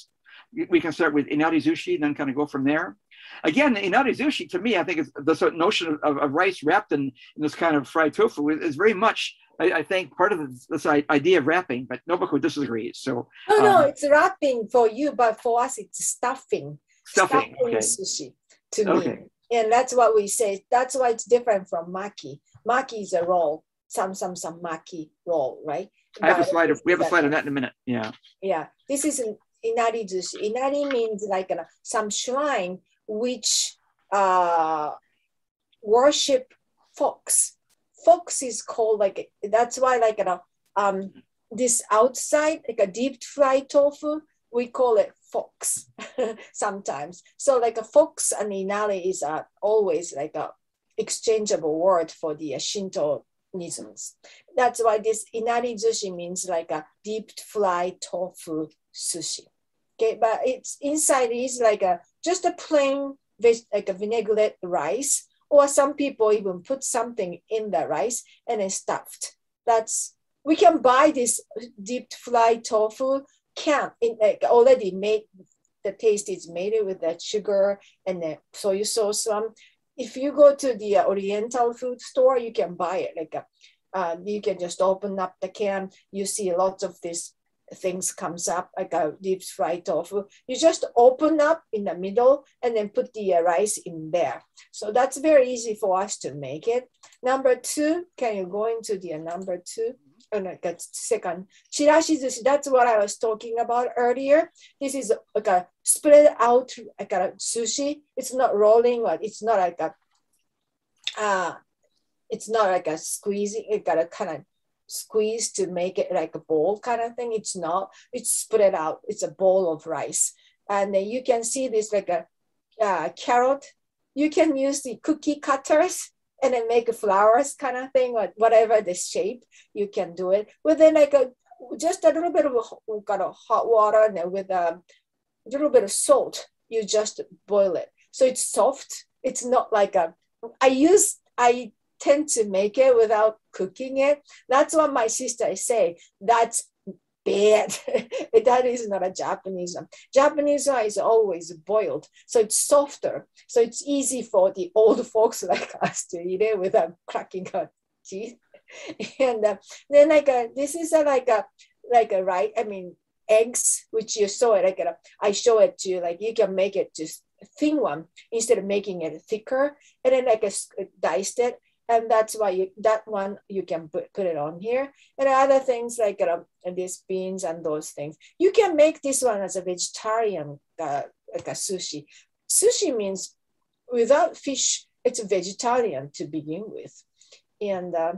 we can start with inari sushi, then kind of go from there. Again, inari sushi to me, I think the notion of, of, rice wrapped in, in, this kind of fried tofu is, is very much I, I think part of this, this, idea of wrapping, but Nobuko disagrees. So no, no, um, it's wrapping for you, but for us, it's stuffing. Stuffing, stuffing okay. sushi to okay. me, and that's what we say. That's why it's different from maki. Maki is a roll, some some some maki roll, right? I have but a slide. Of, we have a slide on that in a minute. Yeah. Yeah, this is inari sushi. Inari means like uh, some shrine which uh, worship folks fox is called like that's why like you know um this outside like a deep fried tofu we call it fox sometimes. So like a fox and inari is uh, always like a exchangeable word for the uh, shintoisms that's why this inari sushi means like a deep fried tofu sushi. Okay but it's inside is like a just a plain like a vinaigrette rice or some people even put something in the rice and it's stuffed. That's we can buy this deep fried tofu can in, like already made. The taste is made with the sugar and the soy sauce. Um, if you go to the Oriental food store, you can buy it. Like uh, you can just open up the can. You see lots of this things comes up like a deep fried tofu. You just open up in the middle and then put the rice in there. So that's very easy for us to make it. Number two, can you go into the number two? and I got second. Chirashi sushi, that's what I was talking about earlier. This is like a spread out like a sushi. It's not rolling, but it's not like a, uh, it's not like a squeezing, it got a kind of squeeze to make it like a bowl kind of thing. It's not, it's spread out. It's a bowl of rice. And then you can see this like a uh, carrot. You can use the cookie cutters and then make flowers kind of thing or whatever the shape you can do it within like a just a little bit of a, got a hot water and then with a little bit of salt you just boil it so it's soft it's not like a i use i tend to make it without cooking it that's what my sister say that's bad. that is not a Japanese one. Japanese is always boiled, so it's softer. So it's easy for the old folks like us to eat it without cracking our teeth. and uh, then like a, this is a, like a like a right. I mean eggs, which you saw it like a, I show it to you. Like you can make it just thin one instead of making it thicker, and then like a, diced it and that's why you that one you can put, put it on here and other things like uh, these beans and those things you can make this one as a vegetarian uh, like a sushi sushi means without fish it's vegetarian to begin with and uh,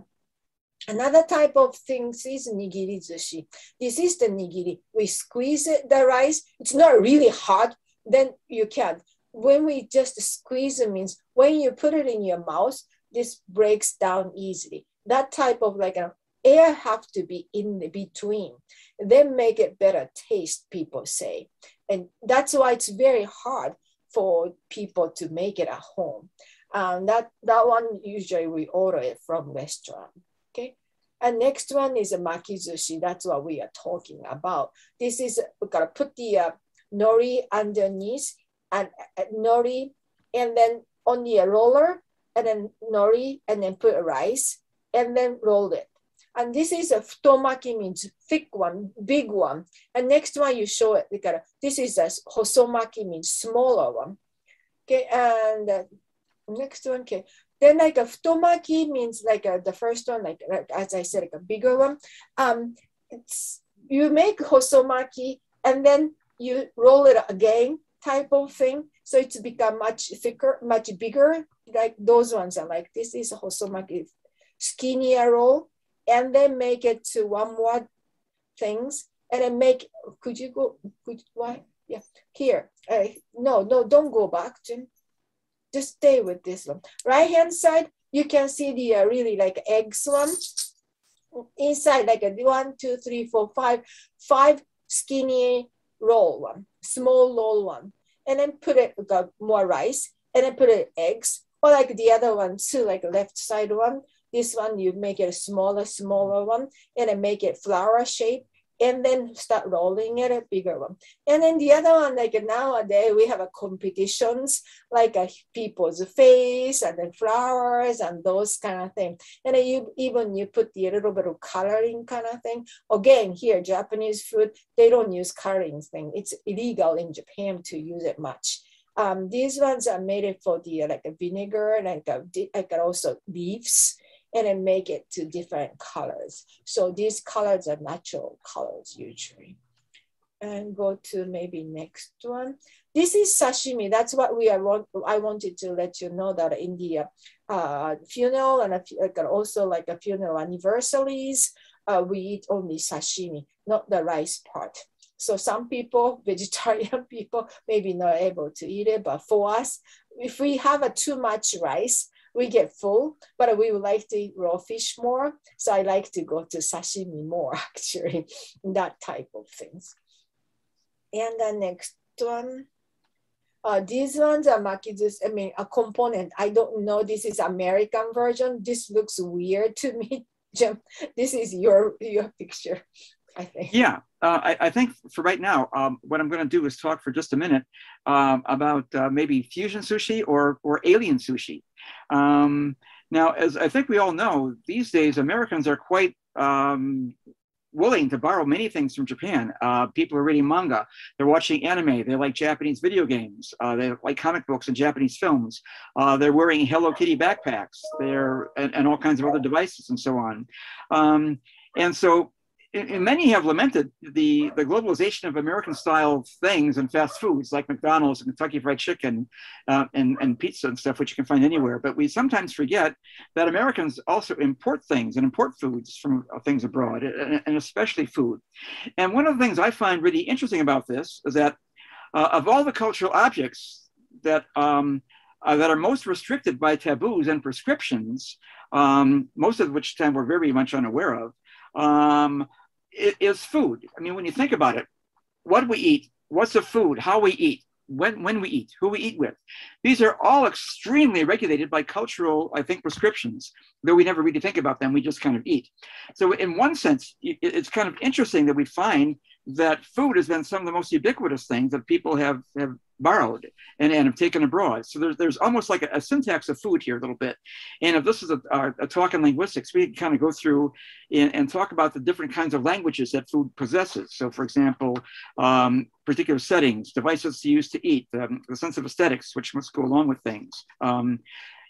Another type of things is nigiri sushi. This is the nigiri. We squeeze the rice. It's not really hot. Then you can. When we just squeeze it means when you put it in your mouth, this breaks down easily. That type of like an air have to be in between, then make it better taste, people say. And that's why it's very hard for people to make it at home. Um, that, that one usually we order it from restaurant, okay? And next one is a makizushi. That's what we are talking about. This is, we gotta put the uh, nori underneath and uh, nori, and then on the roller, and then nori, and then put a rice, and then roll it. And this is a futomaki means thick one, big one. And next one you show it, because this is a hosomaki means smaller one. Okay, and uh, next one, okay. Then like a futomaki means like a, the first one, like, like as I said, like a bigger one. Um, it's you make hosomaki and then you roll it again type of thing. So it's become much thicker, much bigger. Like those ones are like, this is a hosomaki skinnier roll. And then make it to one more things. And then make, could you go, could, why? Yeah, here. Uh, no, no, don't go back, Jim. Just stay with this one. Right hand side, you can see the uh, really like eggs one. Inside like a one, two, three, four, five, five skinny roll one, small roll one, and then put it got more rice, and then put it eggs, or like the other one too, like left side one. This one you make it a smaller, smaller one, and then make it flower shape, and then start rolling it a bigger one. And then the other one, like nowadays we have a competitions like a people's face and then flowers and those kind of thing. And then you even you put the little bit of coloring kind of thing. Again, here Japanese food they don't use coloring thing. It's illegal in Japan to use it much. Um, these ones are made for the like a vinegar and like a, like also leaves and then make it to different colors. So these colors are natural colors usually. And go to maybe next one. This is sashimi. That's what we are. I wanted to let you know that in the uh, funeral and also like a funeral anniversaries, uh, we eat only sashimi, not the rice part. So some people, vegetarian people, maybe not able to eat it, but for us, if we have a too much rice, we get full, but we would like to eat raw fish more. So I like to go to sashimi more, actually, that type of things. And the next one, uh, these ones are makizus, I mean, a component. I don't know, this is American version. This looks weird to me, Jim. This is your, your picture. I think. Yeah, uh, I, I, think for right now, um, what I'm going to do is talk for just a minute um, about uh, maybe fusion sushi or or alien sushi. Um, now, as I think we all know, these days Americans are quite um, willing to borrow many things from Japan. Uh, people are reading manga, they're watching anime, they like Japanese video games, uh, they like comic books and Japanese films. Uh, they're wearing Hello Kitty backpacks, they're and, and, all kinds of other devices and so on. Um, and so and many have lamented the, the globalization of American style things and fast foods like McDonald's and Kentucky Fried Chicken uh, and, and pizza and stuff, which you can find anywhere. But we sometimes forget that Americans also import things and import foods from uh, things abroad, and, and, especially food. And one of the things I find really interesting about this is that uh, of all the cultural objects that, um, uh, that are most restricted by taboos and prescriptions, um, most of which time we're very much unaware of, um, is food. I mean, when you think about it, what we eat, what's the food, how we eat, when, when we eat, who we eat with. These are all extremely regulated by cultural, I think, prescriptions, though we never really think about them, we just kind of eat. So in one sense, it's kind of interesting that we find that food has been some of the most ubiquitous things that people have, have borrowed and, and have taken abroad. So there's, there's almost like a, a syntax of food here a little bit. And if this is a, a, a talk in linguistics, we can kind of go through and, and, talk about the different kinds of languages that food possesses. So for example, um, particular settings, devices to use to eat, um, the sense of aesthetics, which must go along with things. Um,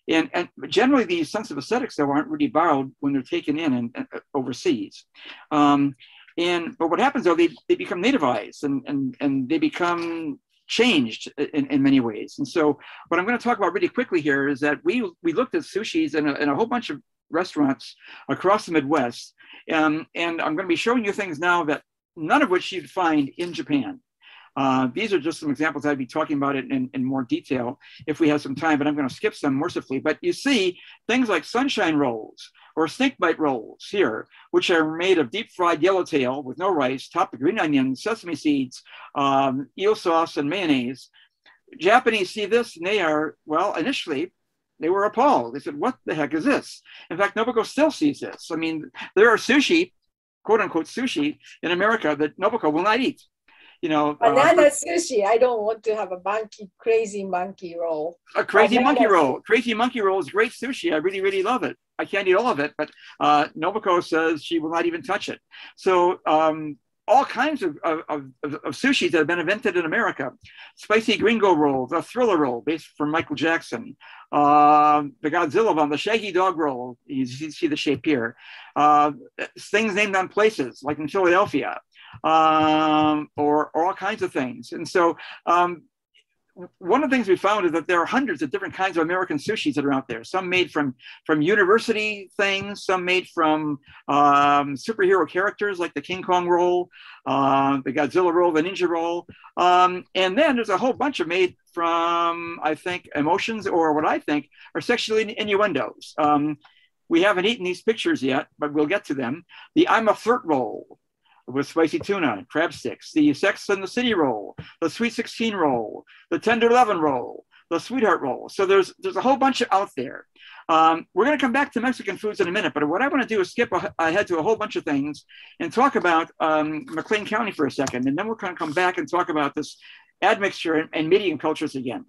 and, and, generally, these sense of aesthetics, though, aren't really borrowed when they're taken in and, and overseas. Um, and but what happens though, they, they become nativized and, and, and they become changed in, in many ways. And so what I'm going to talk about really quickly here is that we, we looked at sushis in a, in a whole bunch of restaurants across the Midwest. Um, and I'm going to be showing you things now that none of which you'd find in Japan. Uh, these are just some examples I'd be talking about it in, in more detail if we have some time, but I'm going to skip some mercifully. But you see things like sunshine rolls, or snakebite rolls here, which are made of deep fried yellowtail with no rice, topped with green onions, sesame seeds, um, eel sauce, and mayonnaise. Japanese see this and they are, well, initially, they were appalled. They said, What the heck is this? In fact, Nobuko still sees this. I mean, there are sushi, quote unquote sushi, in America that Nobuko will not eat you know banana uh, sushi. I don't want to have a monkey crazy monkey roll. A crazy banana monkey roll. Crazy monkey roll is great sushi. I really really love it. I can't eat all of it but uh, nobuko says she will not even touch it. So um, all kinds of, of, of, of, sushis that have been invented in America. Spicy gringo roll, the thriller roll based from Michael Jackson, uh, the Godzilla bomb, the shaggy dog roll, you see the shape here. Uh, things named on places like in Philadelphia um, or, or all kinds of things. And so um, one of the things we found is that there are hundreds of different kinds of American sushis that are out there. Some made from from university things, some made from um, superhero characters like the King Kong roll, uh, the Godzilla roll, the Ninja roll, um, and then there's a whole bunch of made from I think emotions or what I think are sexual innuendos. Um, we haven't eaten these pictures yet, but we'll get to them. The I'm a flirt roll, with spicy tuna, crab sticks, the Sex and the City roll, the Sweet 16 roll, the Tender 11 roll, the Sweetheart roll. So there's there's a whole bunch out there. Um, we're going to come back to Mexican foods in a minute, but what I want to do is skip ahead to a whole bunch of things and talk about um, McLean County for a second, and then we're going to come back and talk about this admixture and, and cultures again.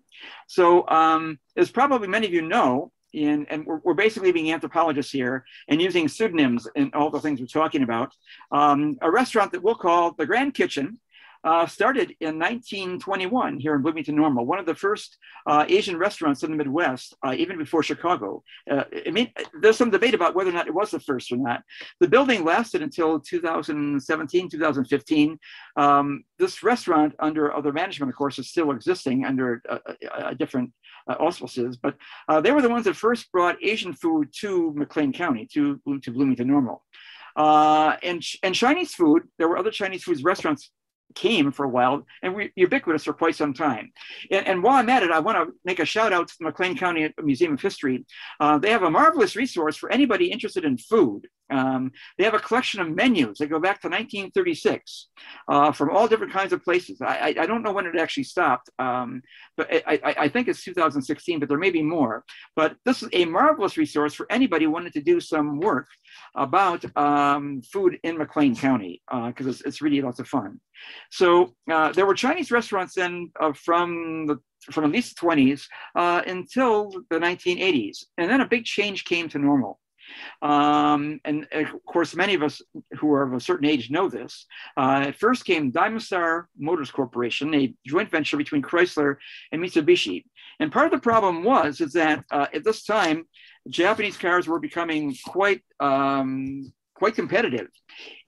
So um, as probably many of you know, in, and we're, we're, basically being anthropologists here and using pseudonyms in all the things we're talking about. Um, a restaurant that we'll call the Grand Kitchen uh, started in 1921 here in Bloomington Normal, one of the first uh, Asian restaurants in the Midwest, uh, even before Chicago. Uh, I mean, there's some debate about whether or not it was the first or not. The building lasted until 2017, 2015. Um, this restaurant, under other management, of course, is still existing under a, a, a different auspices, but uh, they were the ones that first brought Asian food to McLean County, to, to Bloomington Normal. Uh, and, and Chinese food, there were other Chinese foods restaurants came for a while and we ubiquitous for quite some time. And, and, while I'm at it, I want to make a shout out to the McLean County Museum of History. Uh, they have a marvelous resource for anybody interested in food. Um, they have a collection of menus that go back to 1936 uh, from all different kinds of places. I, I, I, don't know when it actually stopped, um, but I, I, think it's 2016, but there may be more. But this is a marvelous resource for anybody wanting to do some work about um, food in McLean County because uh, it's, it's really lots of fun. So uh, there were Chinese restaurants then uh, from the from at least the 20s uh, until the 1980s, and then a big change came to normal. Um, and of course, many of us who are of a certain age know this. Uh, it first came Diamond Star Motors Corporation, a joint venture between Chrysler and Mitsubishi. And part of the problem was is that uh, at this time, Japanese cars were becoming quite um, quite competitive.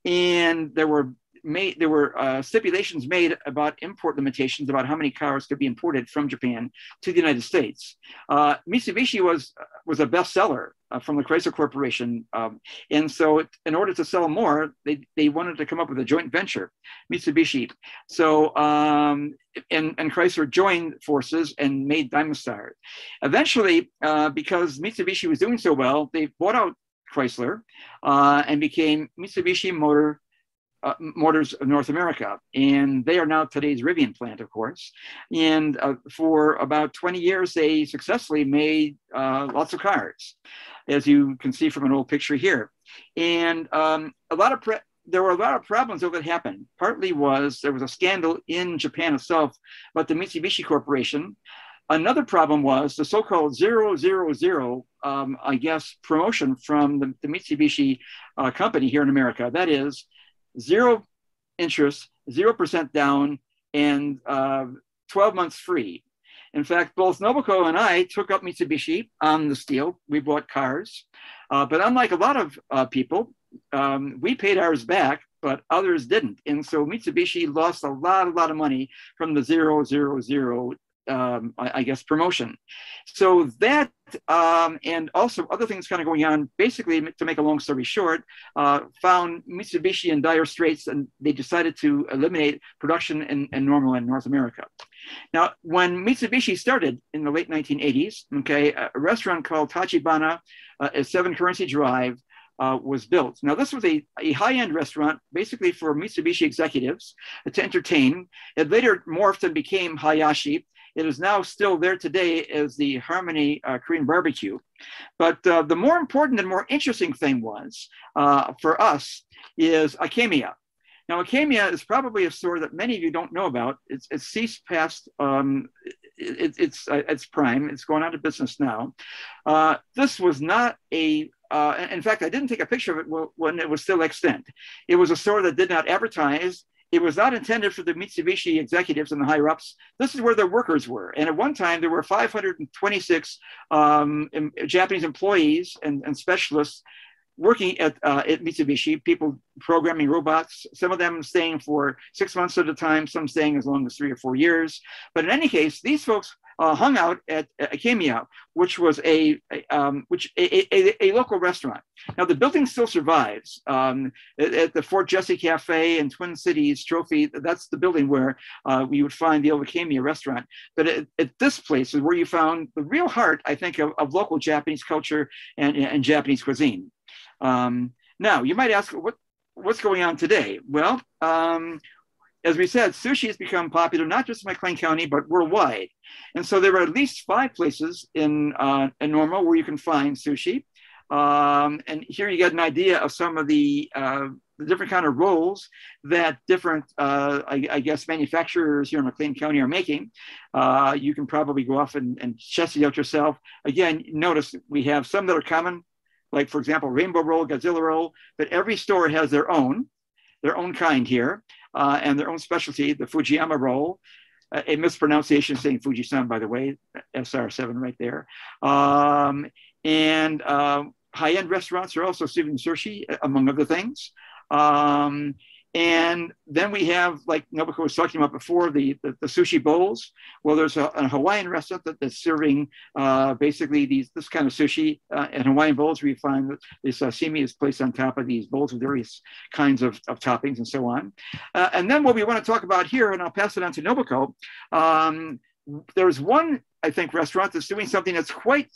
And there were made there were uh, stipulations made about import limitations about how many cars could be imported from Japan to the United States. Uh, Mitsubishi was was a bestseller uh, from the Chrysler Corporation, um, and so it, in order to sell more, they they wanted to come up with a joint venture, Mitsubishi. So um, and and Chrysler joined forces and made Diamond Star. Eventually, uh, because Mitsubishi was doing so well, they bought out Chrysler uh, and became Mitsubishi Motor uh, Motors of North America. And they are now today's Rivian plant, of course. And uh, for about 20 years, they successfully made uh, lots of cars, as you can see from an old picture here. And um, a lot of pre- there were a lot of problems that happened. Partly was there was a scandal in Japan itself about the Mitsubishi Corporation. Another problem was the so-called zero zero zero, um, I guess, promotion from the, the Mitsubishi uh, company here in America. That is, zero interest, 0% down, and uh, 12 months free. In fact, both Nobuko and I took up Mitsubishi on the deal. We bought cars. Uh, but unlike a lot of uh, people, um, we paid ours back, but others didn't. And so Mitsubishi lost a lot, a lot of money from the zero, zero, zero um, I, I, guess, promotion. So that um, and also other things kind of going on, basically, to make a long story short, uh, found Mitsubishi in dire straits and they decided to eliminate production in, in normal in North America. Now, when Mitsubishi started in the late 1980s, okay, a restaurant called Tachibana uh, at Seven Currency Drive uh, was built. Now, this was a, a high end restaurant basically for Mitsubishi executives to entertain. It later morphed and became Hayashi, it is now still there today as the Harmony uh, Korean barbecue. But uh, the more important and more interesting thing was uh, for us is Ikemiya. Now, Ikemiya is probably a store that many of you don't know about. It's, it's ceased past um, it, it's uh, it's prime. It's going out of business now. Uh, this was not a uh, in fact, I didn't take a picture of it when it was still extant. It was a store that did not advertise. It was not intended for the Mitsubishi executives and the higher ups. This is where their workers were. And at one time, there were 526 um, Japanese employees and, and specialists working at, uh, at Mitsubishi, people programming robots, some of them staying for six months at a time, some staying as long as three or four years. But in any case, these folks uh, hung out at, Ikemiya, which was a, a um, which a, a, a, local restaurant. Now the building still survives um, at, the Fort Jesse Cafe and Twin Cities Trophy. That's the building where uh, we would find the old Ikemiya restaurant. But at, at, this place is where you found the real heart, I think, of, of local Japanese culture and, and Japanese cuisine. Um, now you might ask, what what's going on today? Well, um, as we said, sushi has become popular not just in McLean County, but worldwide. And so there are at least five places in, uh, in Normal where you can find sushi. Um, and here you get an idea of some of the, uh, the different kind of rolls that different, uh, I, I, guess, manufacturers here in McLean County are making. Uh, you can probably go off and, and test it out yourself. Again, notice we have some that are common, like for example, Rainbow Roll, Godzilla Roll, but every store has their own, their own kind here uh, and their own specialty, the Fujiyama roll. Uh, a mispronunciation saying Fujisan, by the way, SR7 right there. Um, and uh, high-end restaurants are also serving sushi, among other things. Um, and then we have, like Nobuko was talking about before, the, the, the sushi bowls. Well, there's a, a Hawaiian restaurant that, that's serving uh, basically these this kind of sushi uh, and Hawaiian bowls you find that the sashimi is placed on top of these bowls with various kinds of, of toppings and so on. Uh, and then what we want to talk about here, and I'll pass it on to Nobuko, um, there's one, I think, restaurant that's doing something that's quite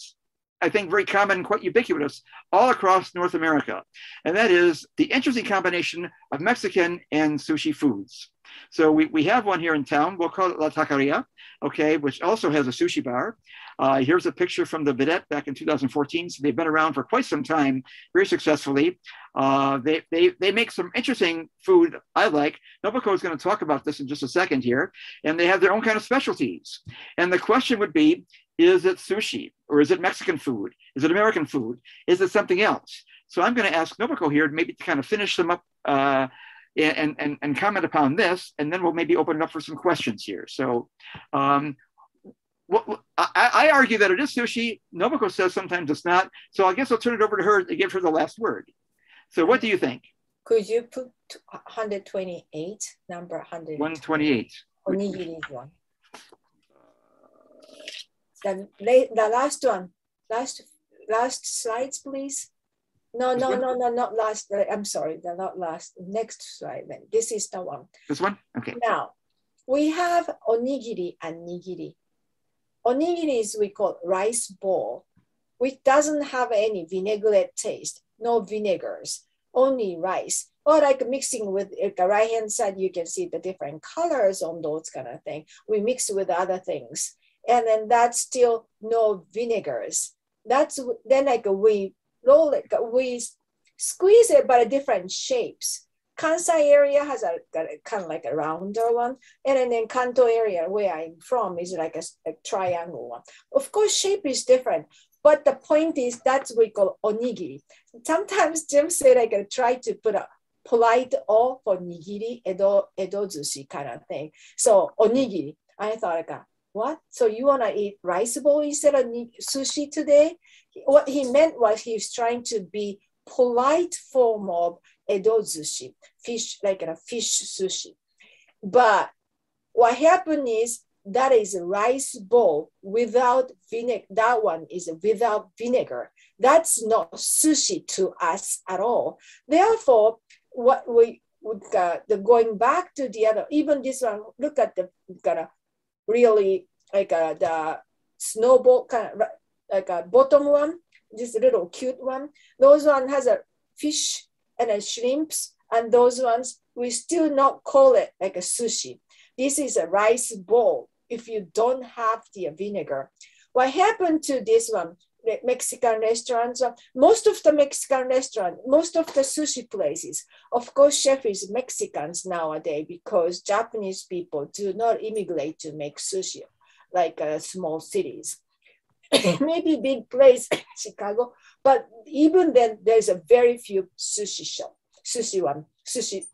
I think, very common quite ubiquitous all across North America. And that is the interesting combination of Mexican and sushi foods. So we, we have one here in town. We'll call it La Taqueria, okay, which also has a sushi bar. Uh, here's a picture from the Vidette back in 2014. So they've been around for quite some time, very successfully. Uh, they, they, they make some interesting food I like. Nobuko is going to talk about this in just a second here. And they have their own kind of specialties. And the question would be, is it sushi or is it Mexican food? Is it American food? Is it something else? So I'm going to ask Nobuko here maybe to kind of finish them up uh, and, and, and comment upon this, and then we'll maybe open it up for some questions here. So um, what, I, I, argue that it is sushi. Nobuko says sometimes it's not. So I guess I'll turn it over to her to give her the last word. So what do you think? Could you put 128, number 100? 128. Onigiri one. The, the last one, last last slides, please. No, no, no, no, not last. Uh, I'm sorry, the not last. Next slide. Then this is the one. This one. Okay. Now we have onigiri and nigiri. Onigiri is we call rice ball, which doesn't have any vinaigrette taste, no vinegars, only rice. Or like mixing with the right hand side, you can see the different colors on those kind of thing. We mix with other things. And then that's still no vinegars. That's then like we roll it, we squeeze it by different shapes. Kansai area has a, kind of like a rounder one, and then Kanto area where I'm from is like a, a, triangle one. Of course, shape is different, but the point is that's what we call onigiri. Sometimes Jim said I can try to put a polite o for nigiri, edo, edo zushi kind of thing. So onigiri, I thought like, what? So you want to eat rice bowl instead of sushi today? What he meant was he was trying to be polite form of edo sushi, fish like a fish sushi. But what happened is that is a rice bowl without vinegar. That one is without vinegar. That's not sushi to us at all. Therefore, what we would uh, the going back to the other, even this one, look at the kind of really like uh, the snowball kind of like a bottom one, this little cute one. Those one has a fish and a shrimps, and those ones we still not call it like a sushi. This is a rice bowl if you don't have the vinegar. What happened to this one? Mexican restaurants, most of the Mexican restaurant, most of the sushi places, of course, chef is Mexicans nowadays because Japanese people do not immigrate to make sushi like uh, small cities. Maybe big place, Chicago, but even then, there's a very few sushi shop, sushi one, sushi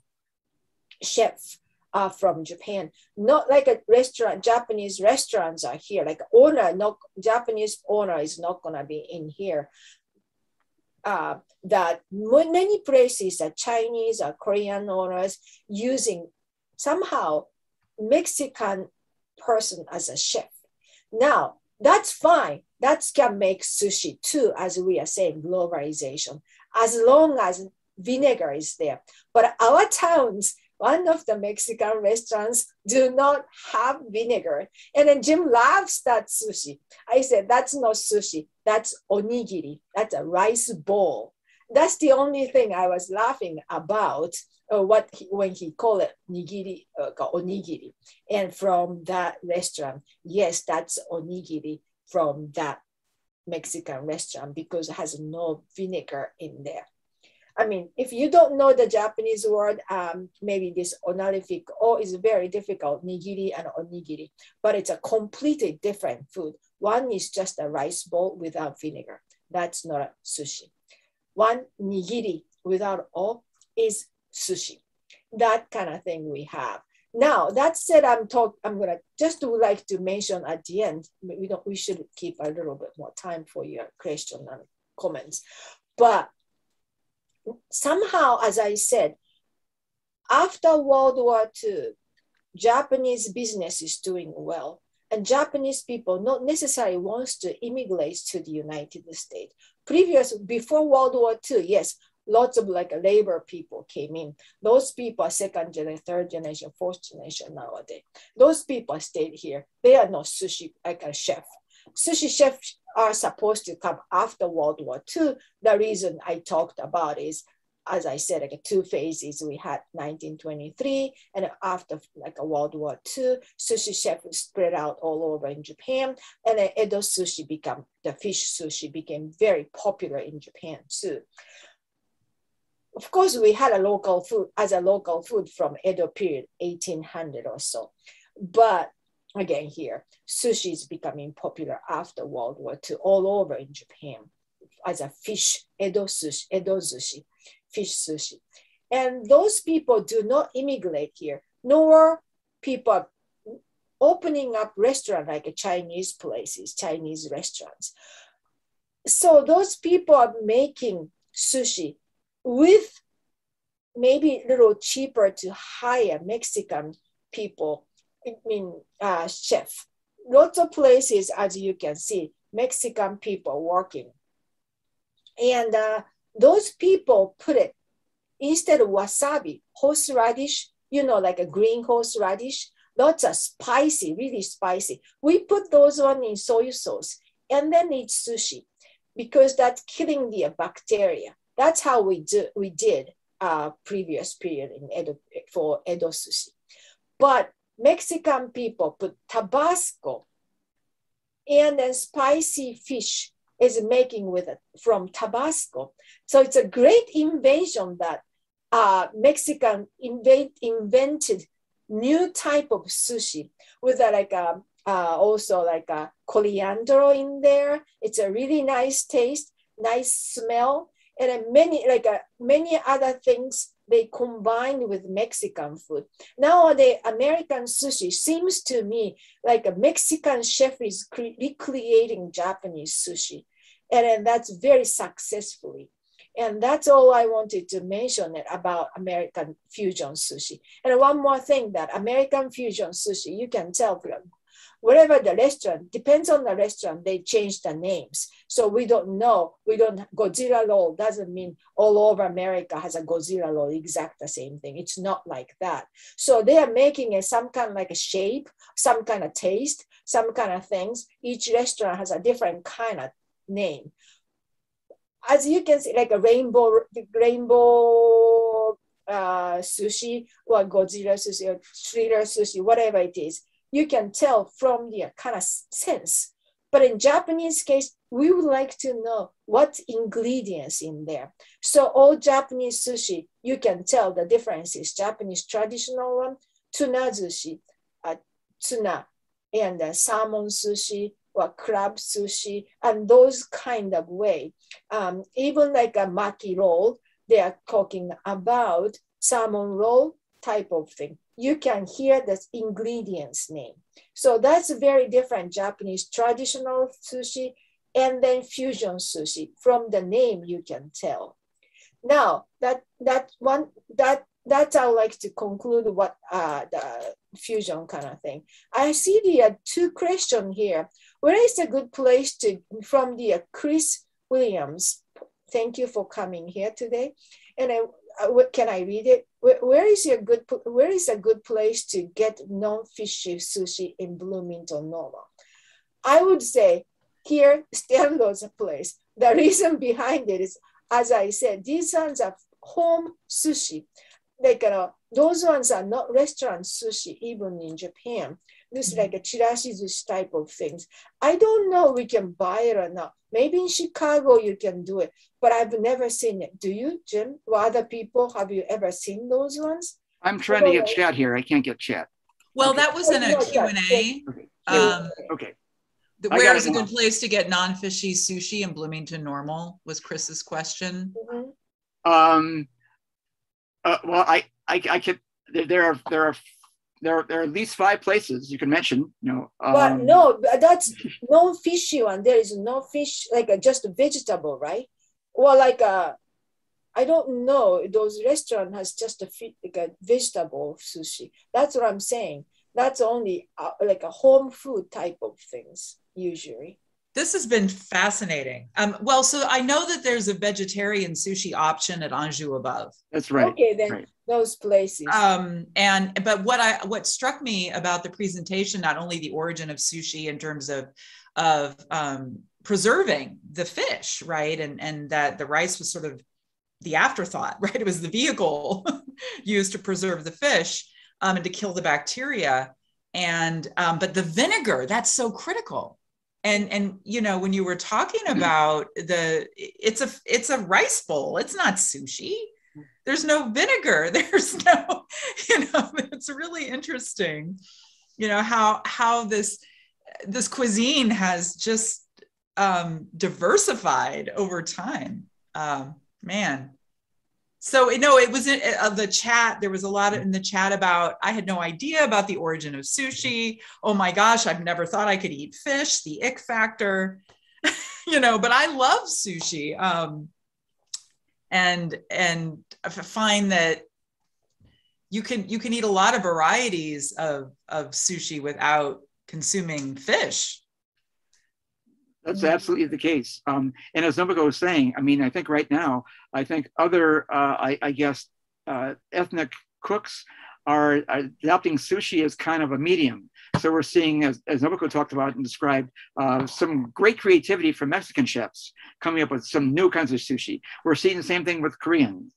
chef uh, from Japan. Not like a restaurant, Japanese restaurants are here. Like owner, no Japanese owner is not gonna be in here. Uh, that many places are Chinese or Korean owners using somehow Mexican person as a chef. Now, that's fine. That can make sushi too, as we are saying, globalization, as long as vinegar is there. But our towns, one of the Mexican restaurants do not have vinegar. And then Jim loves that sushi. I said, that's not sushi, that's onigiri, that's a rice ball. That's the only thing I was laughing about uh, what he, when he called it nigiri uh, onigiri and from that restaurant yes that's onigiri from that mexican restaurant because it has no vinegar in there i mean if you don't know the japanese word um, maybe this honorific o is very difficult nigiri and onigiri but it's a completely different food one is just a rice bowl without vinegar that's not sushi one nigiri without o is sushi. That kind of thing we have. Now that said, I'm talk. I'm gonna just would like to mention at the end. We don't. We should keep a little bit more time for your question and comments. But somehow, as I said, after World War II, Japanese business is doing well, and Japanese people not necessarily wants to immigrate to the United States. Previous before World War II, yes, lots of like labor people came in. Those people are second generation, third generation, fourth generation nowadays. Those people stayed here. They are not sushi like a chef. Sushi chefs are supposed to come after World War II. The reason I talked about is, as I said, like two phases. We had 1923, and after like a World War II, sushi chefs spread out all over in Japan, and then Edo sushi became the fish sushi became very popular in Japan too of course, we had a local food as a local food from Edo period, 1800 or so. But again, here, sushi is becoming popular after World War II all over in Japan as a fish, Edo sushi, Edo sushi, fish sushi. And those people do not immigrate here, nor people opening up restaurant like a Chinese places, Chinese restaurants. So those people are making sushi with maybe a little cheaper to hire Mexican people, I mean, uh, chef. Lots of places, as you can see, Mexican people working. And uh, those people put it instead of wasabi, horseradish, you know, like a green horseradish, lots of spicy, really spicy. We put those one in soy sauce and then eat sushi because that's killing the bacteria. That's how we do we did uh, previous period in Edo for Edo sushi. But Mexican people put Tabasco and then spicy fish is making with it from Tabasco. So it's a great invention that uh, Mexican invent, invented new type of sushi with a, like a uh, also like a coriander in there. It's a really nice taste, nice smell, and many like uh, many other things they combine with Mexican food. Nowadays, American sushi seems to me like a Mexican chef is recreating Japanese sushi, and, and that's very successfully. And that's all I wanted to mention about American fusion sushi. And one more thing that American fusion sushi, you can tell from wherever the restaurant, depends on the restaurant, they change the names. So we don't know, we don't, Godzilla roll doesn't mean all over America has a Godzilla roll, exact the same thing. It's not like that. So they are making a, some kind of like a shape, some kind of taste, some kind of things. Each restaurant has a different kind of name. As you can see, like a rainbow, rainbow uh, sushi or Godzilla sushi or thriller sushi, whatever it is you can tell from the kind of sense. But in Japanese case, we would like to know what ingredients in there. So all Japanese sushi, you can tell the differences. Japanese traditional one, tuna sushi, uh, tuna, and uh, salmon sushi or crab sushi, and those kind of way. Um, even like a maki roll, they are talking about salmon roll type of thing you can hear the ingredients name. So that's a very different Japanese traditional sushi and then fusion sushi. From the name, you can tell. Now that that one that that I like to conclude what uh, the fusion kind of thing. I see the uh, two question here. Where is a good place to from the uh, Chris Williams? Thank you for coming here today. And I, uh, can I read it? Where, is a good where is a good place to get non-fishy sushi in Bloomington, Normal? I would say here Stanley's a place. The reason behind it is, as I said, these ones are home sushi. Like uh, those ones are not restaurant sushi even in Japan. This is like a chirashi sushi type of things. I don't know we can buy it or not. Maybe in Chicago you can do it, but I've never seen it. Do you, Jim? Or other people, have you ever seen those ones? I'm trying to get chat here. I can't get chat. Well, okay. that was in a Q&A. Okay. Um, okay. Where is a good place to get non-fishy sushi in Bloomington Normal was Chris's question. Mm-hmm. Um, uh, well, I, I, I could, there, there are, there are there, there are at least five places you can mention. You know, um, but no, that's no fishy one. There is no fish, like a, just a vegetable, right? Well, like a, I don't know. Those restaurant has just a like a vegetable sushi. That's what I'm saying. That's only uh, like a home food type of things usually. This has been fascinating. Um, well, so I know that there's a vegetarian sushi option at Anju above. That's right. Okay, then right. Those places. Um, and but what I what struck me about the presentation, not only the origin of sushi in terms of of um, preserving the fish, right, and and that the rice was sort of the afterthought, right? It was the vehicle used to preserve the fish um, and to kill the bacteria. And um, but the vinegar that's so critical and and you know when you were talking mm-hmm. about the it's a it's a rice bowl it's not sushi there's no vinegar. There's no you know it's really interesting you know how how this this cuisine has just um diversified over time. Um man. So no it was in uh, the chat there was a lot in the chat about i had no idea about the origin of sushi. Oh my gosh i've never thought i could eat fish the ick factor. You know but i love sushi. Um and and find that you can you can eat a lot of varieties of of sushi without consuming fish. That's absolutely the case. Um, and as Nobuko was saying, I mean, I think right now, I think other, uh, I, I, guess, uh, ethnic cooks are, adopting sushi as kind of a medium. So we're seeing, as, as Nobuko talked about and described, uh, some great creativity from Mexican chefs coming up with some new kinds of sushi. We're seeing the same thing with Koreans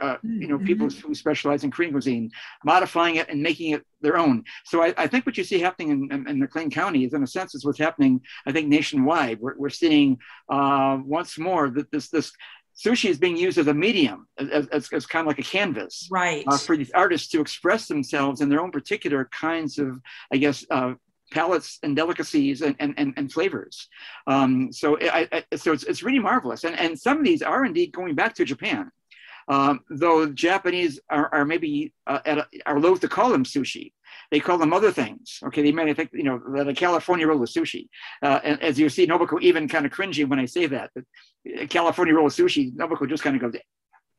uh, you know, mm-hmm. people who specialize in Korean cuisine, modifying it and making it their own. So I, I think what you see happening in, in, in, McLean County is, in a sense, is what's happening, I think, nationwide. We're, we're seeing uh, once more that this this sushi is being used as a medium, as, as, as kind of like a canvas, right, uh, for these artists to express themselves in their own particular kinds of, I guess, uh, palates and delicacies and, and, and, and flavors. Um, so I, I, so it's, it's really marvelous. And, and some of these are indeed going back to Japan. Um, though Japanese are, are maybe uh, a, are loath to call them sushi. They call them other things. Okay, they think you know that a California roll is sushi. Uh, and as you see, Nobuko even kind of cringing when I say that. But California roll sushi. Nobuko just kind of goes,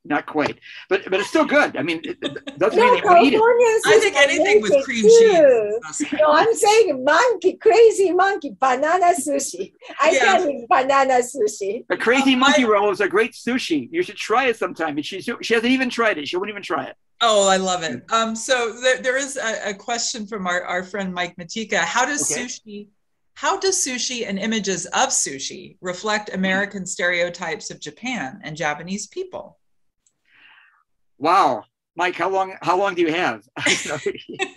not quite, but but it's still good. I mean, it doesn't no, mean they won't eat it. I think anything with cream too. cheese. No, I'm saying monkey, crazy monkey, banana sushi. I yeah. can eat banana sushi. A crazy monkey roll is a great sushi. You should try it sometime. And she she hasn't even tried it. She won't even try it. Oh, I love it. Um, so there, there is a, a question from our, our friend Mike Matejka. How does okay. sushi how does sushi and images of sushi reflect American stereotypes of Japan and Japanese people? Wow, Mike, how long how long do you have?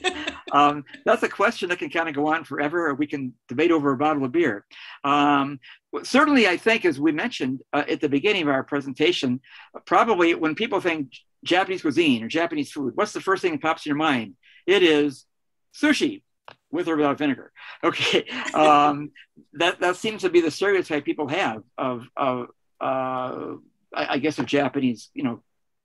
um, that's a question that can kind of go on forever, or we can debate over a bottle of beer. Um, certainly, I think, as we mentioned uh, at the beginning of our presentation, probably when people think Japanese cuisine or Japanese food, what's the first thing that pops in your mind? It is sushi with or without vinegar. Okay, um, that that seems to be the stereotype people have of of uh, I, I guess of Japanese, you know,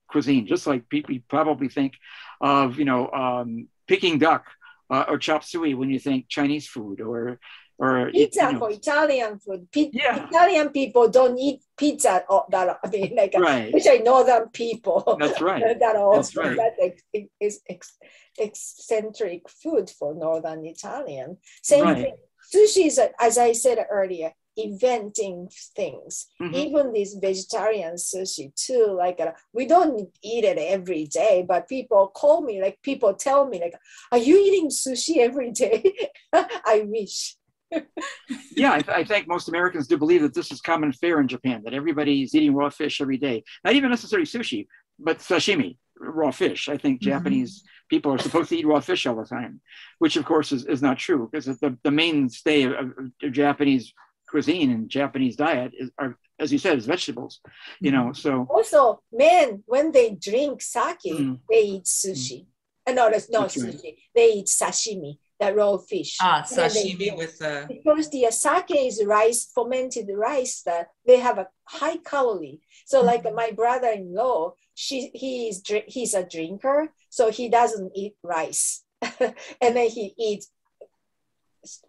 cuisine, just like people probably think of, you know, um, Peking duck uh, or chop suey when you think Chinese food or or pizza you know. for Italian food. P- yeah. Italian people don't eat pizza that I mean, like right. especially northern people. That's right. that are also That's right. that ex- is ex- eccentric food for northern Italian. Same right. thing. Sushi is, as I said earlier, inventing things. Mm-hmm. Even this vegetarian sushi too. Like uh, we don't eat it every day, but people call me, like people tell me, like, "Are you eating sushi every day?" I wish. yeah, I, th- I, think most Americans do believe that this is common fare in Japan. That everybody is eating raw fish every day. Not even necessarily sushi, but sashimi, raw fish. I think mm-hmm. Japanese people are supposed to eat raw fish all the time, which of course is, is not true because the, the mainstay of, of Japanese cuisine and Japanese diet is, are, as you said, is vegetables. You know, so also men when they drink sake, mm. they eat sushi. Mm. Uh, no, that's not that's sushi. Right. They eat sashimi, the raw fish. Ah, sashimi with the because the sake is rice, fermented rice that they have a high calorie. So, mm-hmm. like my brother-in-law, she he is he's a drinker, so he doesn't eat rice, and then he eats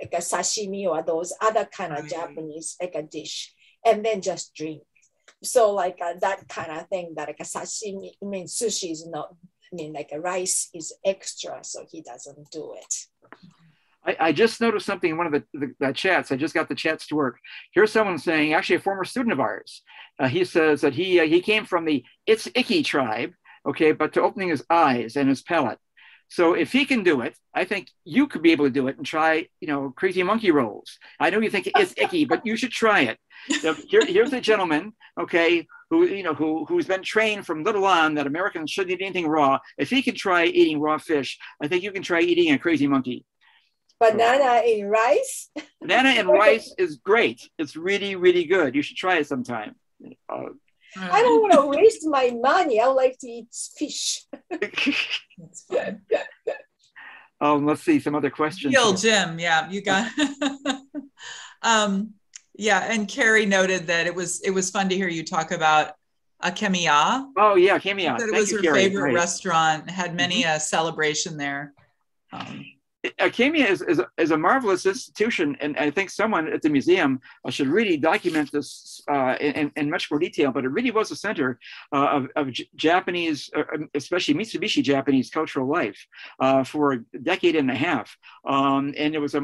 like a sashimi or those other kind of Japanese like a dish, and then just drink. So like uh, that kind of thing that like a sashimi, I mean sushi is not. I mean like a rice is extra, so he doesn't do it. I, I just noticed something in one of the, the, the, chats. I just got the chats to work. Here's someone saying, actually a former student of ours. Uh, he says that he uh, he came from the It's Icky tribe, okay, but to opening his eyes and his palate. So if he can do it, I think you could be able to do it and try, you know, crazy monkey rolls. I know you think it's icky, but you should try it. So here, here's a gentleman, okay, who you know who who's been trained from little on that Americans shouldn't eat anything raw. If he can try eating raw fish, I think you can try eating a crazy monkey. Banana in rice. Banana and rice is great. It's really really good. You should try it sometime. Uh, I don't want to waste my money. I like to eat fish. That's good. Um, let's see some other questions. Gil, Jim, yeah, you got. um, yeah, and Carrie noted that it was it was fun to hear you talk about a Akemiya. Oh yeah, Akemiya. That it was her Carrie. favorite right. restaurant. Had many mm-hmm. a celebration there. Um, Akemi is, is, is, a marvelous institution, and I think someone at the museum uh, should really document this uh, in, in, much more detail. But it really was a center uh, of, of Japanese, uh, um, especially Mitsubishi Japanese cultural life uh, for a decade and a half. Um, and it was a,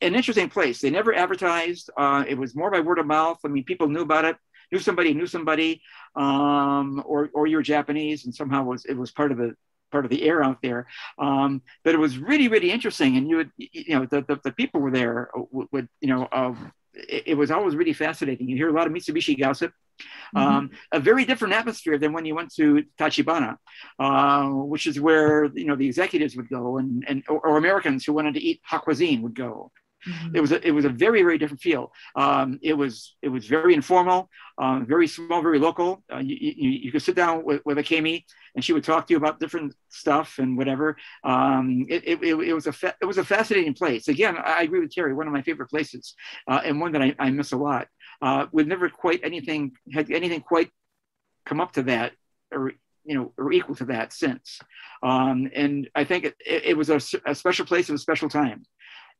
an interesting place. They never advertised. Uh, it was more by word of mouth. I mean, people knew about it, knew somebody, knew somebody, um, or or you're Japanese, and somehow was it was part of the part of the air out there. Um, but it was really, really interesting. And you would, you know, the, the, the people were there would, would you know, uh, it, it, was always really fascinating. You hear a lot of Mitsubishi gossip. Mm-hmm. Um, a very different atmosphere than when you went to Tachibana, uh, which is where you know the executives would go, and and or, or Americans who wanted to eat haute cuisine would go. Mm-hmm. It was a, it was a very very different feel. Um, it was it was very informal, um, very small, very local. Uh, you, you, you, could sit down with, with Akemi and she would talk to you about different stuff and whatever. Um, it, it, it, was a fa- it was a fascinating place. Again, I agree with Terry. One of my favorite places, uh, and one that I, I miss a lot. Uh, with never quite anything had anything quite come up to that or you know or equal to that since. Um, and I think it, it was a, a special place and a special time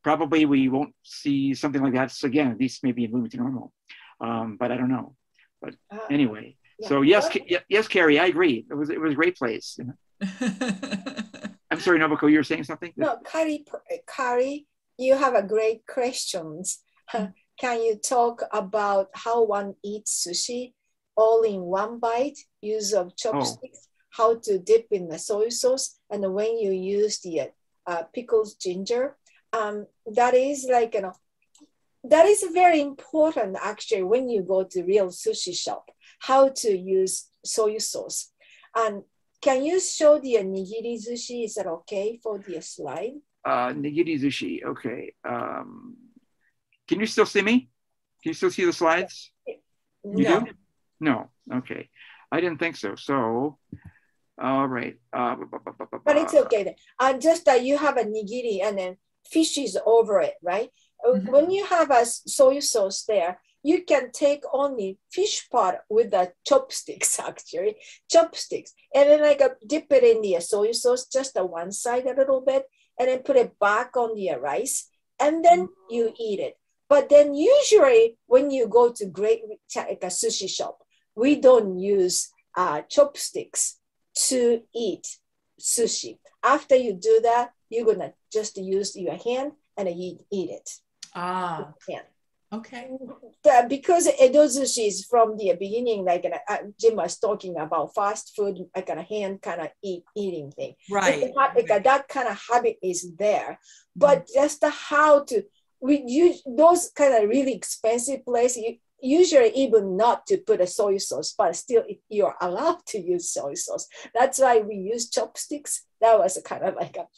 probably we won't see something like that so again, at least maybe in Bloomington Normal. Um, but I don't know. But uh, anyway, yeah. so yes, yes, Carrie, I agree. It was it was a great place. I'm sorry, Nobuko, you were saying something? No, Carrie, Carrie, you have a great questions. Can you talk about how one eats sushi all in one bite, use of chopsticks, oh. how to dip in the soy sauce, and when you use the uh, pickles ginger, um, that is like you know that is very important actually when you go to real sushi shop how to use soy sauce. And can you show the nigiri sushi? Is that okay for the slide? Uh nigiri sushi okay um can you still see me? Can you still see the slides? You no. do? No okay. I didn't think so so all right. Uh, but it's okay then. and just that you have a nigiri and then fish is over it, right? Uh, mm-hmm. When you have a soy sauce there, you can take only fish part with the chopsticks, actually, chopsticks, and then like a, dip it in the soy sauce, just the one side a little bit, and then put it back on the rice, and then mm-hmm. you eat it. But then usually when you go to great like a sushi shop, we don't use uh, chopsticks to eat sushi. After you do that, you're gonna just use your hand and eat, eat it. Ah. Hand. Okay. because Edo sushi is from the beginning, like uh, Jim was talking about fast food, like a hand kind of eat, eating thing. Right. Like, like that kind of habit is there, but mm-hmm. just how to we use those kind of really expensive places. Usually, even not to put a soy sauce, but still you're allowed to use soy sauce. That's why we use chopsticks. That was a kind of like a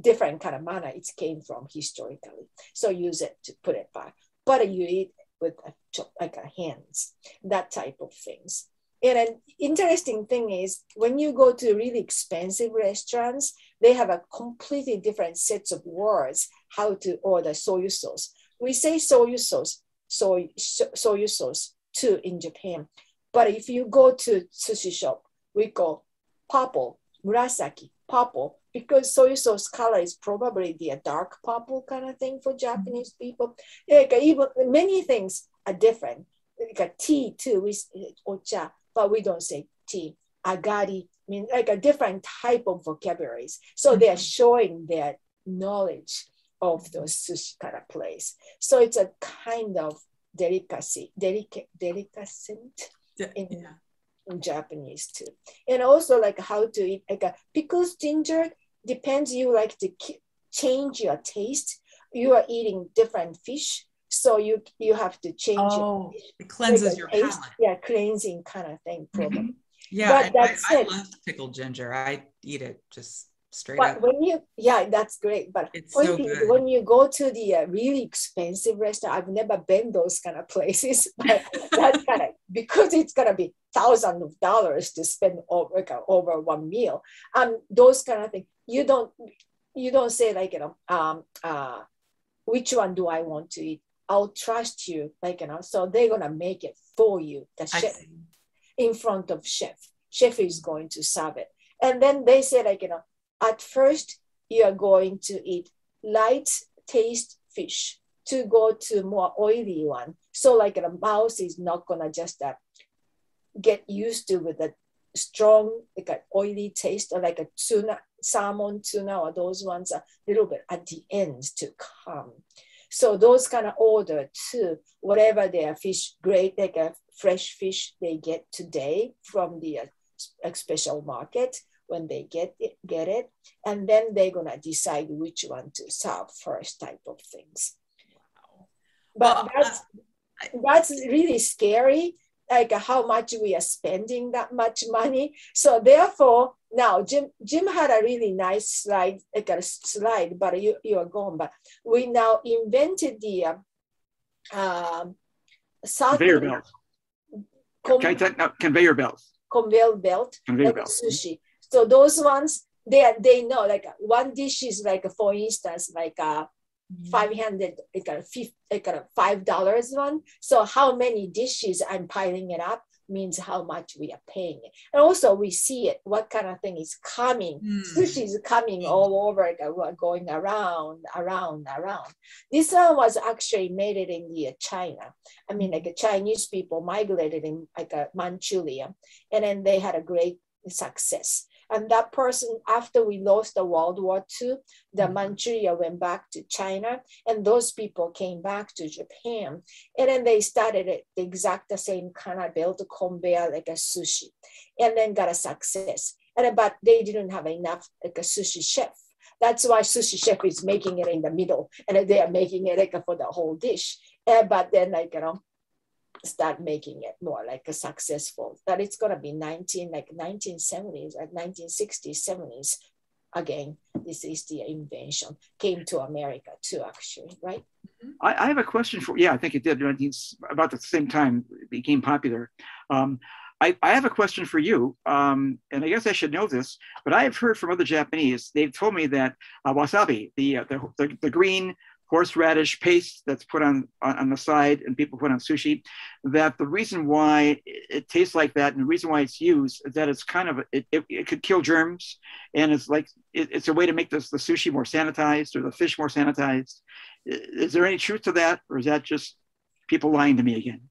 different kind of manner it came from historically. So use it to put it back. But you eat with a, like a hands, that type of things. And an interesting thing is when you go to really expensive restaurants, they have a completely different sets of words how to order soy sauce. We say soy sauce, soy, soy sauce too in Japan. But if you go to sushi shop, we go purple, murasaki, purple, because soy sauce color is probably the dark purple kind of thing for Japanese people. Like even many things are different. Like a tea too, we ocha, but we don't say tea. Agari, I mean like a different type of vocabularies. So mm-hmm. they're showing their knowledge of those sushi kind of place. So it's a kind of delicacy, delicate, delicacy in, yeah. in Japanese too. And also like how to eat like a pickles ginger depends you like to change your taste. You are eating different fish, so you you have to change. Oh, it cleanses your taste. palate. Yeah, cleansing kind of thing. Mm-hmm. Yeah, but I, I, I love pickled ginger. I eat it just straight but up. when you yeah that's great. But it's so good. when you go to the uh, really expensive restaurant i've never been those kind of places but that kind of because it's gonna be thousands of dollars to spend over, like, over one meal um those kind of things you don't you don't say like you know um uh which one do i want to eat? I'll trust you like you know so they're gonna make it for you the chef in front of chef. Chef is going to serve it. And then they say like you know at first you are going to eat light taste fish to go to more oily one. So like the mouse is not gonna just uh, get used to with a strong like an oily taste or like a tuna, salmon, tuna, or those ones a little bit at the end to come. So those kind of order too, whatever their fish grade, like a fresh fish they get today from the uh, special market when they get it, get it, and then they're gonna decide which one to serve first type of things. Wow. But well, that's uh, that's really scary like how much we are spending that much money. So therefore, now Jim Jim had a really nice slide, like a slide, but you you are gone. But we now invented the uh, um, conveyor belt. Com- Can I take, no, conveyor belt. Conveyor belt. Conveyor like belt. Sushi. So those ones they they know like one dish is like for instance like uh, mm-hmm. a 500 like a, like a five dollars one. So how many dishes i'm piling it up means how much we are paying and also we see it what kind of thing is coming. Mm. sushi is coming mm. all over uh, going around around around. This one was actually made it in the uh, china. I mean like the chinese people migrated in like a manchuria. And then they had a great success and that person, after we lost the World War II, the mm-hmm. Manchuria went back to China, and those people came back to Japan. And then they started it the exact the same kind of built a conveyor like a sushi, and then got a success. And but they didn't have enough like a sushi chef. That's why sushi chef is making it in the middle, and they are making it like for the whole dish. Uh, but then like you know start making it more like a successful that it's going to be 19 like 1970s like 1960s 70s again this is the invention came to america too actually right I, I have a question for yeah i think it did 19, about the same time it became popular um, I, I, have a question for you, um, and I guess I should know this, but I have heard from other Japanese. They've told me that uh, wasabi, the, uh, the, the, the green horseradish paste that's put on, on, the side and people put on sushi that the reason why it tastes like that and the reason why it's used is that it's kind of it, it, it could kill germs and it's like it, it's a way to make this the sushi more sanitized or the fish more sanitized. Is there any truth to that or is that just people lying to me again?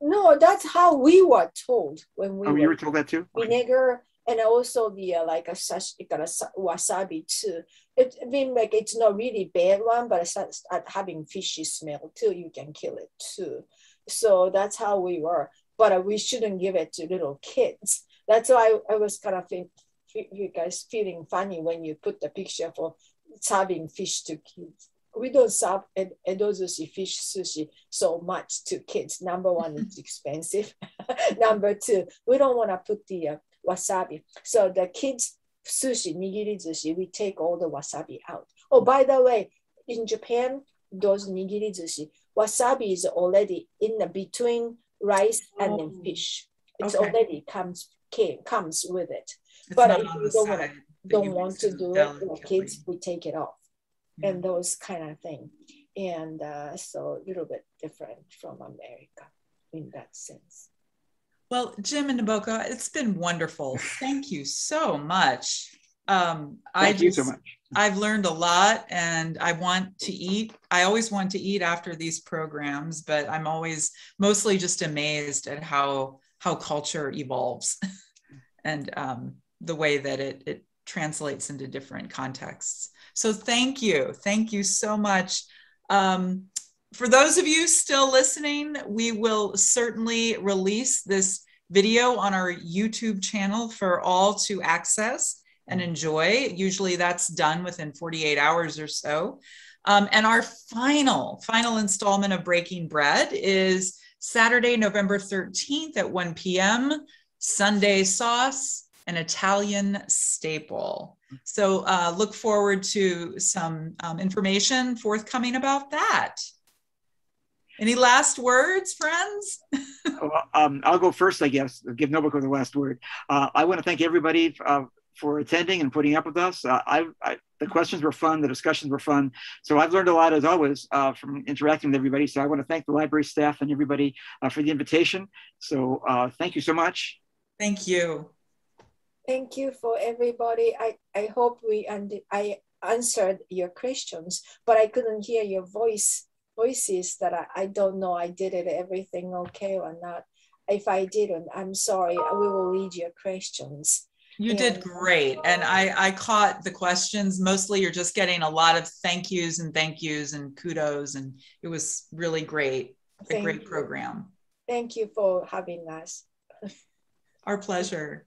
No that's how we were told when we oh, were, you were told that too? vinegar and also the uh, like a such got a wasabi too. It I mean like it's not really bad one, but it's having fishy smell too. You can kill it too. So that's how we were. But uh, we shouldn't give it to little kids. That's why I, I was kind of think, you guys feeling funny when you put the picture for serving fish to kids. We don't serve Edo sushi, fish sushi so much to kids. Number one, it's expensive. Number two, we don't want to put the uh, wasabi. So the kids sushi, nigiri sushi, we take all the wasabi out. Oh, by the way, in Japan, those nigiri sushi, wasabi is already in the between rice and oh. fish. It's okay. already comes came, comes with it. It's but if you don't, wanna, don't want to do it kids, we take it off. Mm. And those kind of thing. And uh, so a little bit different from America in that sense. Well, Jim and Nobuko, it's been wonderful. Thank you so much. Um, Thank I you so much. I've learned a lot and I want to eat. I always want to eat after these programs, but I'm always mostly just amazed at how how culture evolves and um, the way that it, it translates into different contexts. So thank you. Thank you so much. Um, for those of you still listening, we will certainly release this video on our YouTube channel for all to access and enjoy. Usually that's done within 48 hours or so. Um, and our final, final installment of Breaking Bread is Saturday, November 13th at 1 p.m. Sunday sauce, an Italian staple. So uh, look forward to some um, information forthcoming about that. Any last words, friends? well, um, I'll go first, I guess. Give Nobuko the last word. Uh, I want to thank everybody uh, for attending and putting up with us. Uh, I, I, the questions were fun, the discussions were fun. So I've learned a lot, as always, uh, from interacting with everybody. So I want to thank the library staff and everybody uh, for the invitation. So uh, thank you so much. Thank you. Thank you for everybody. I, I hope we and I answered your questions, but I couldn't hear your voice voices that I, I don't know I did it everything okay or not. If I didn't, I'm sorry. We will read your questions. You did great. And I, I caught the questions. Mostly you're just getting a lot of thank yous and thank yous and kudos. And it was really great. A great you. program. Thank you for having us. Our pleasure.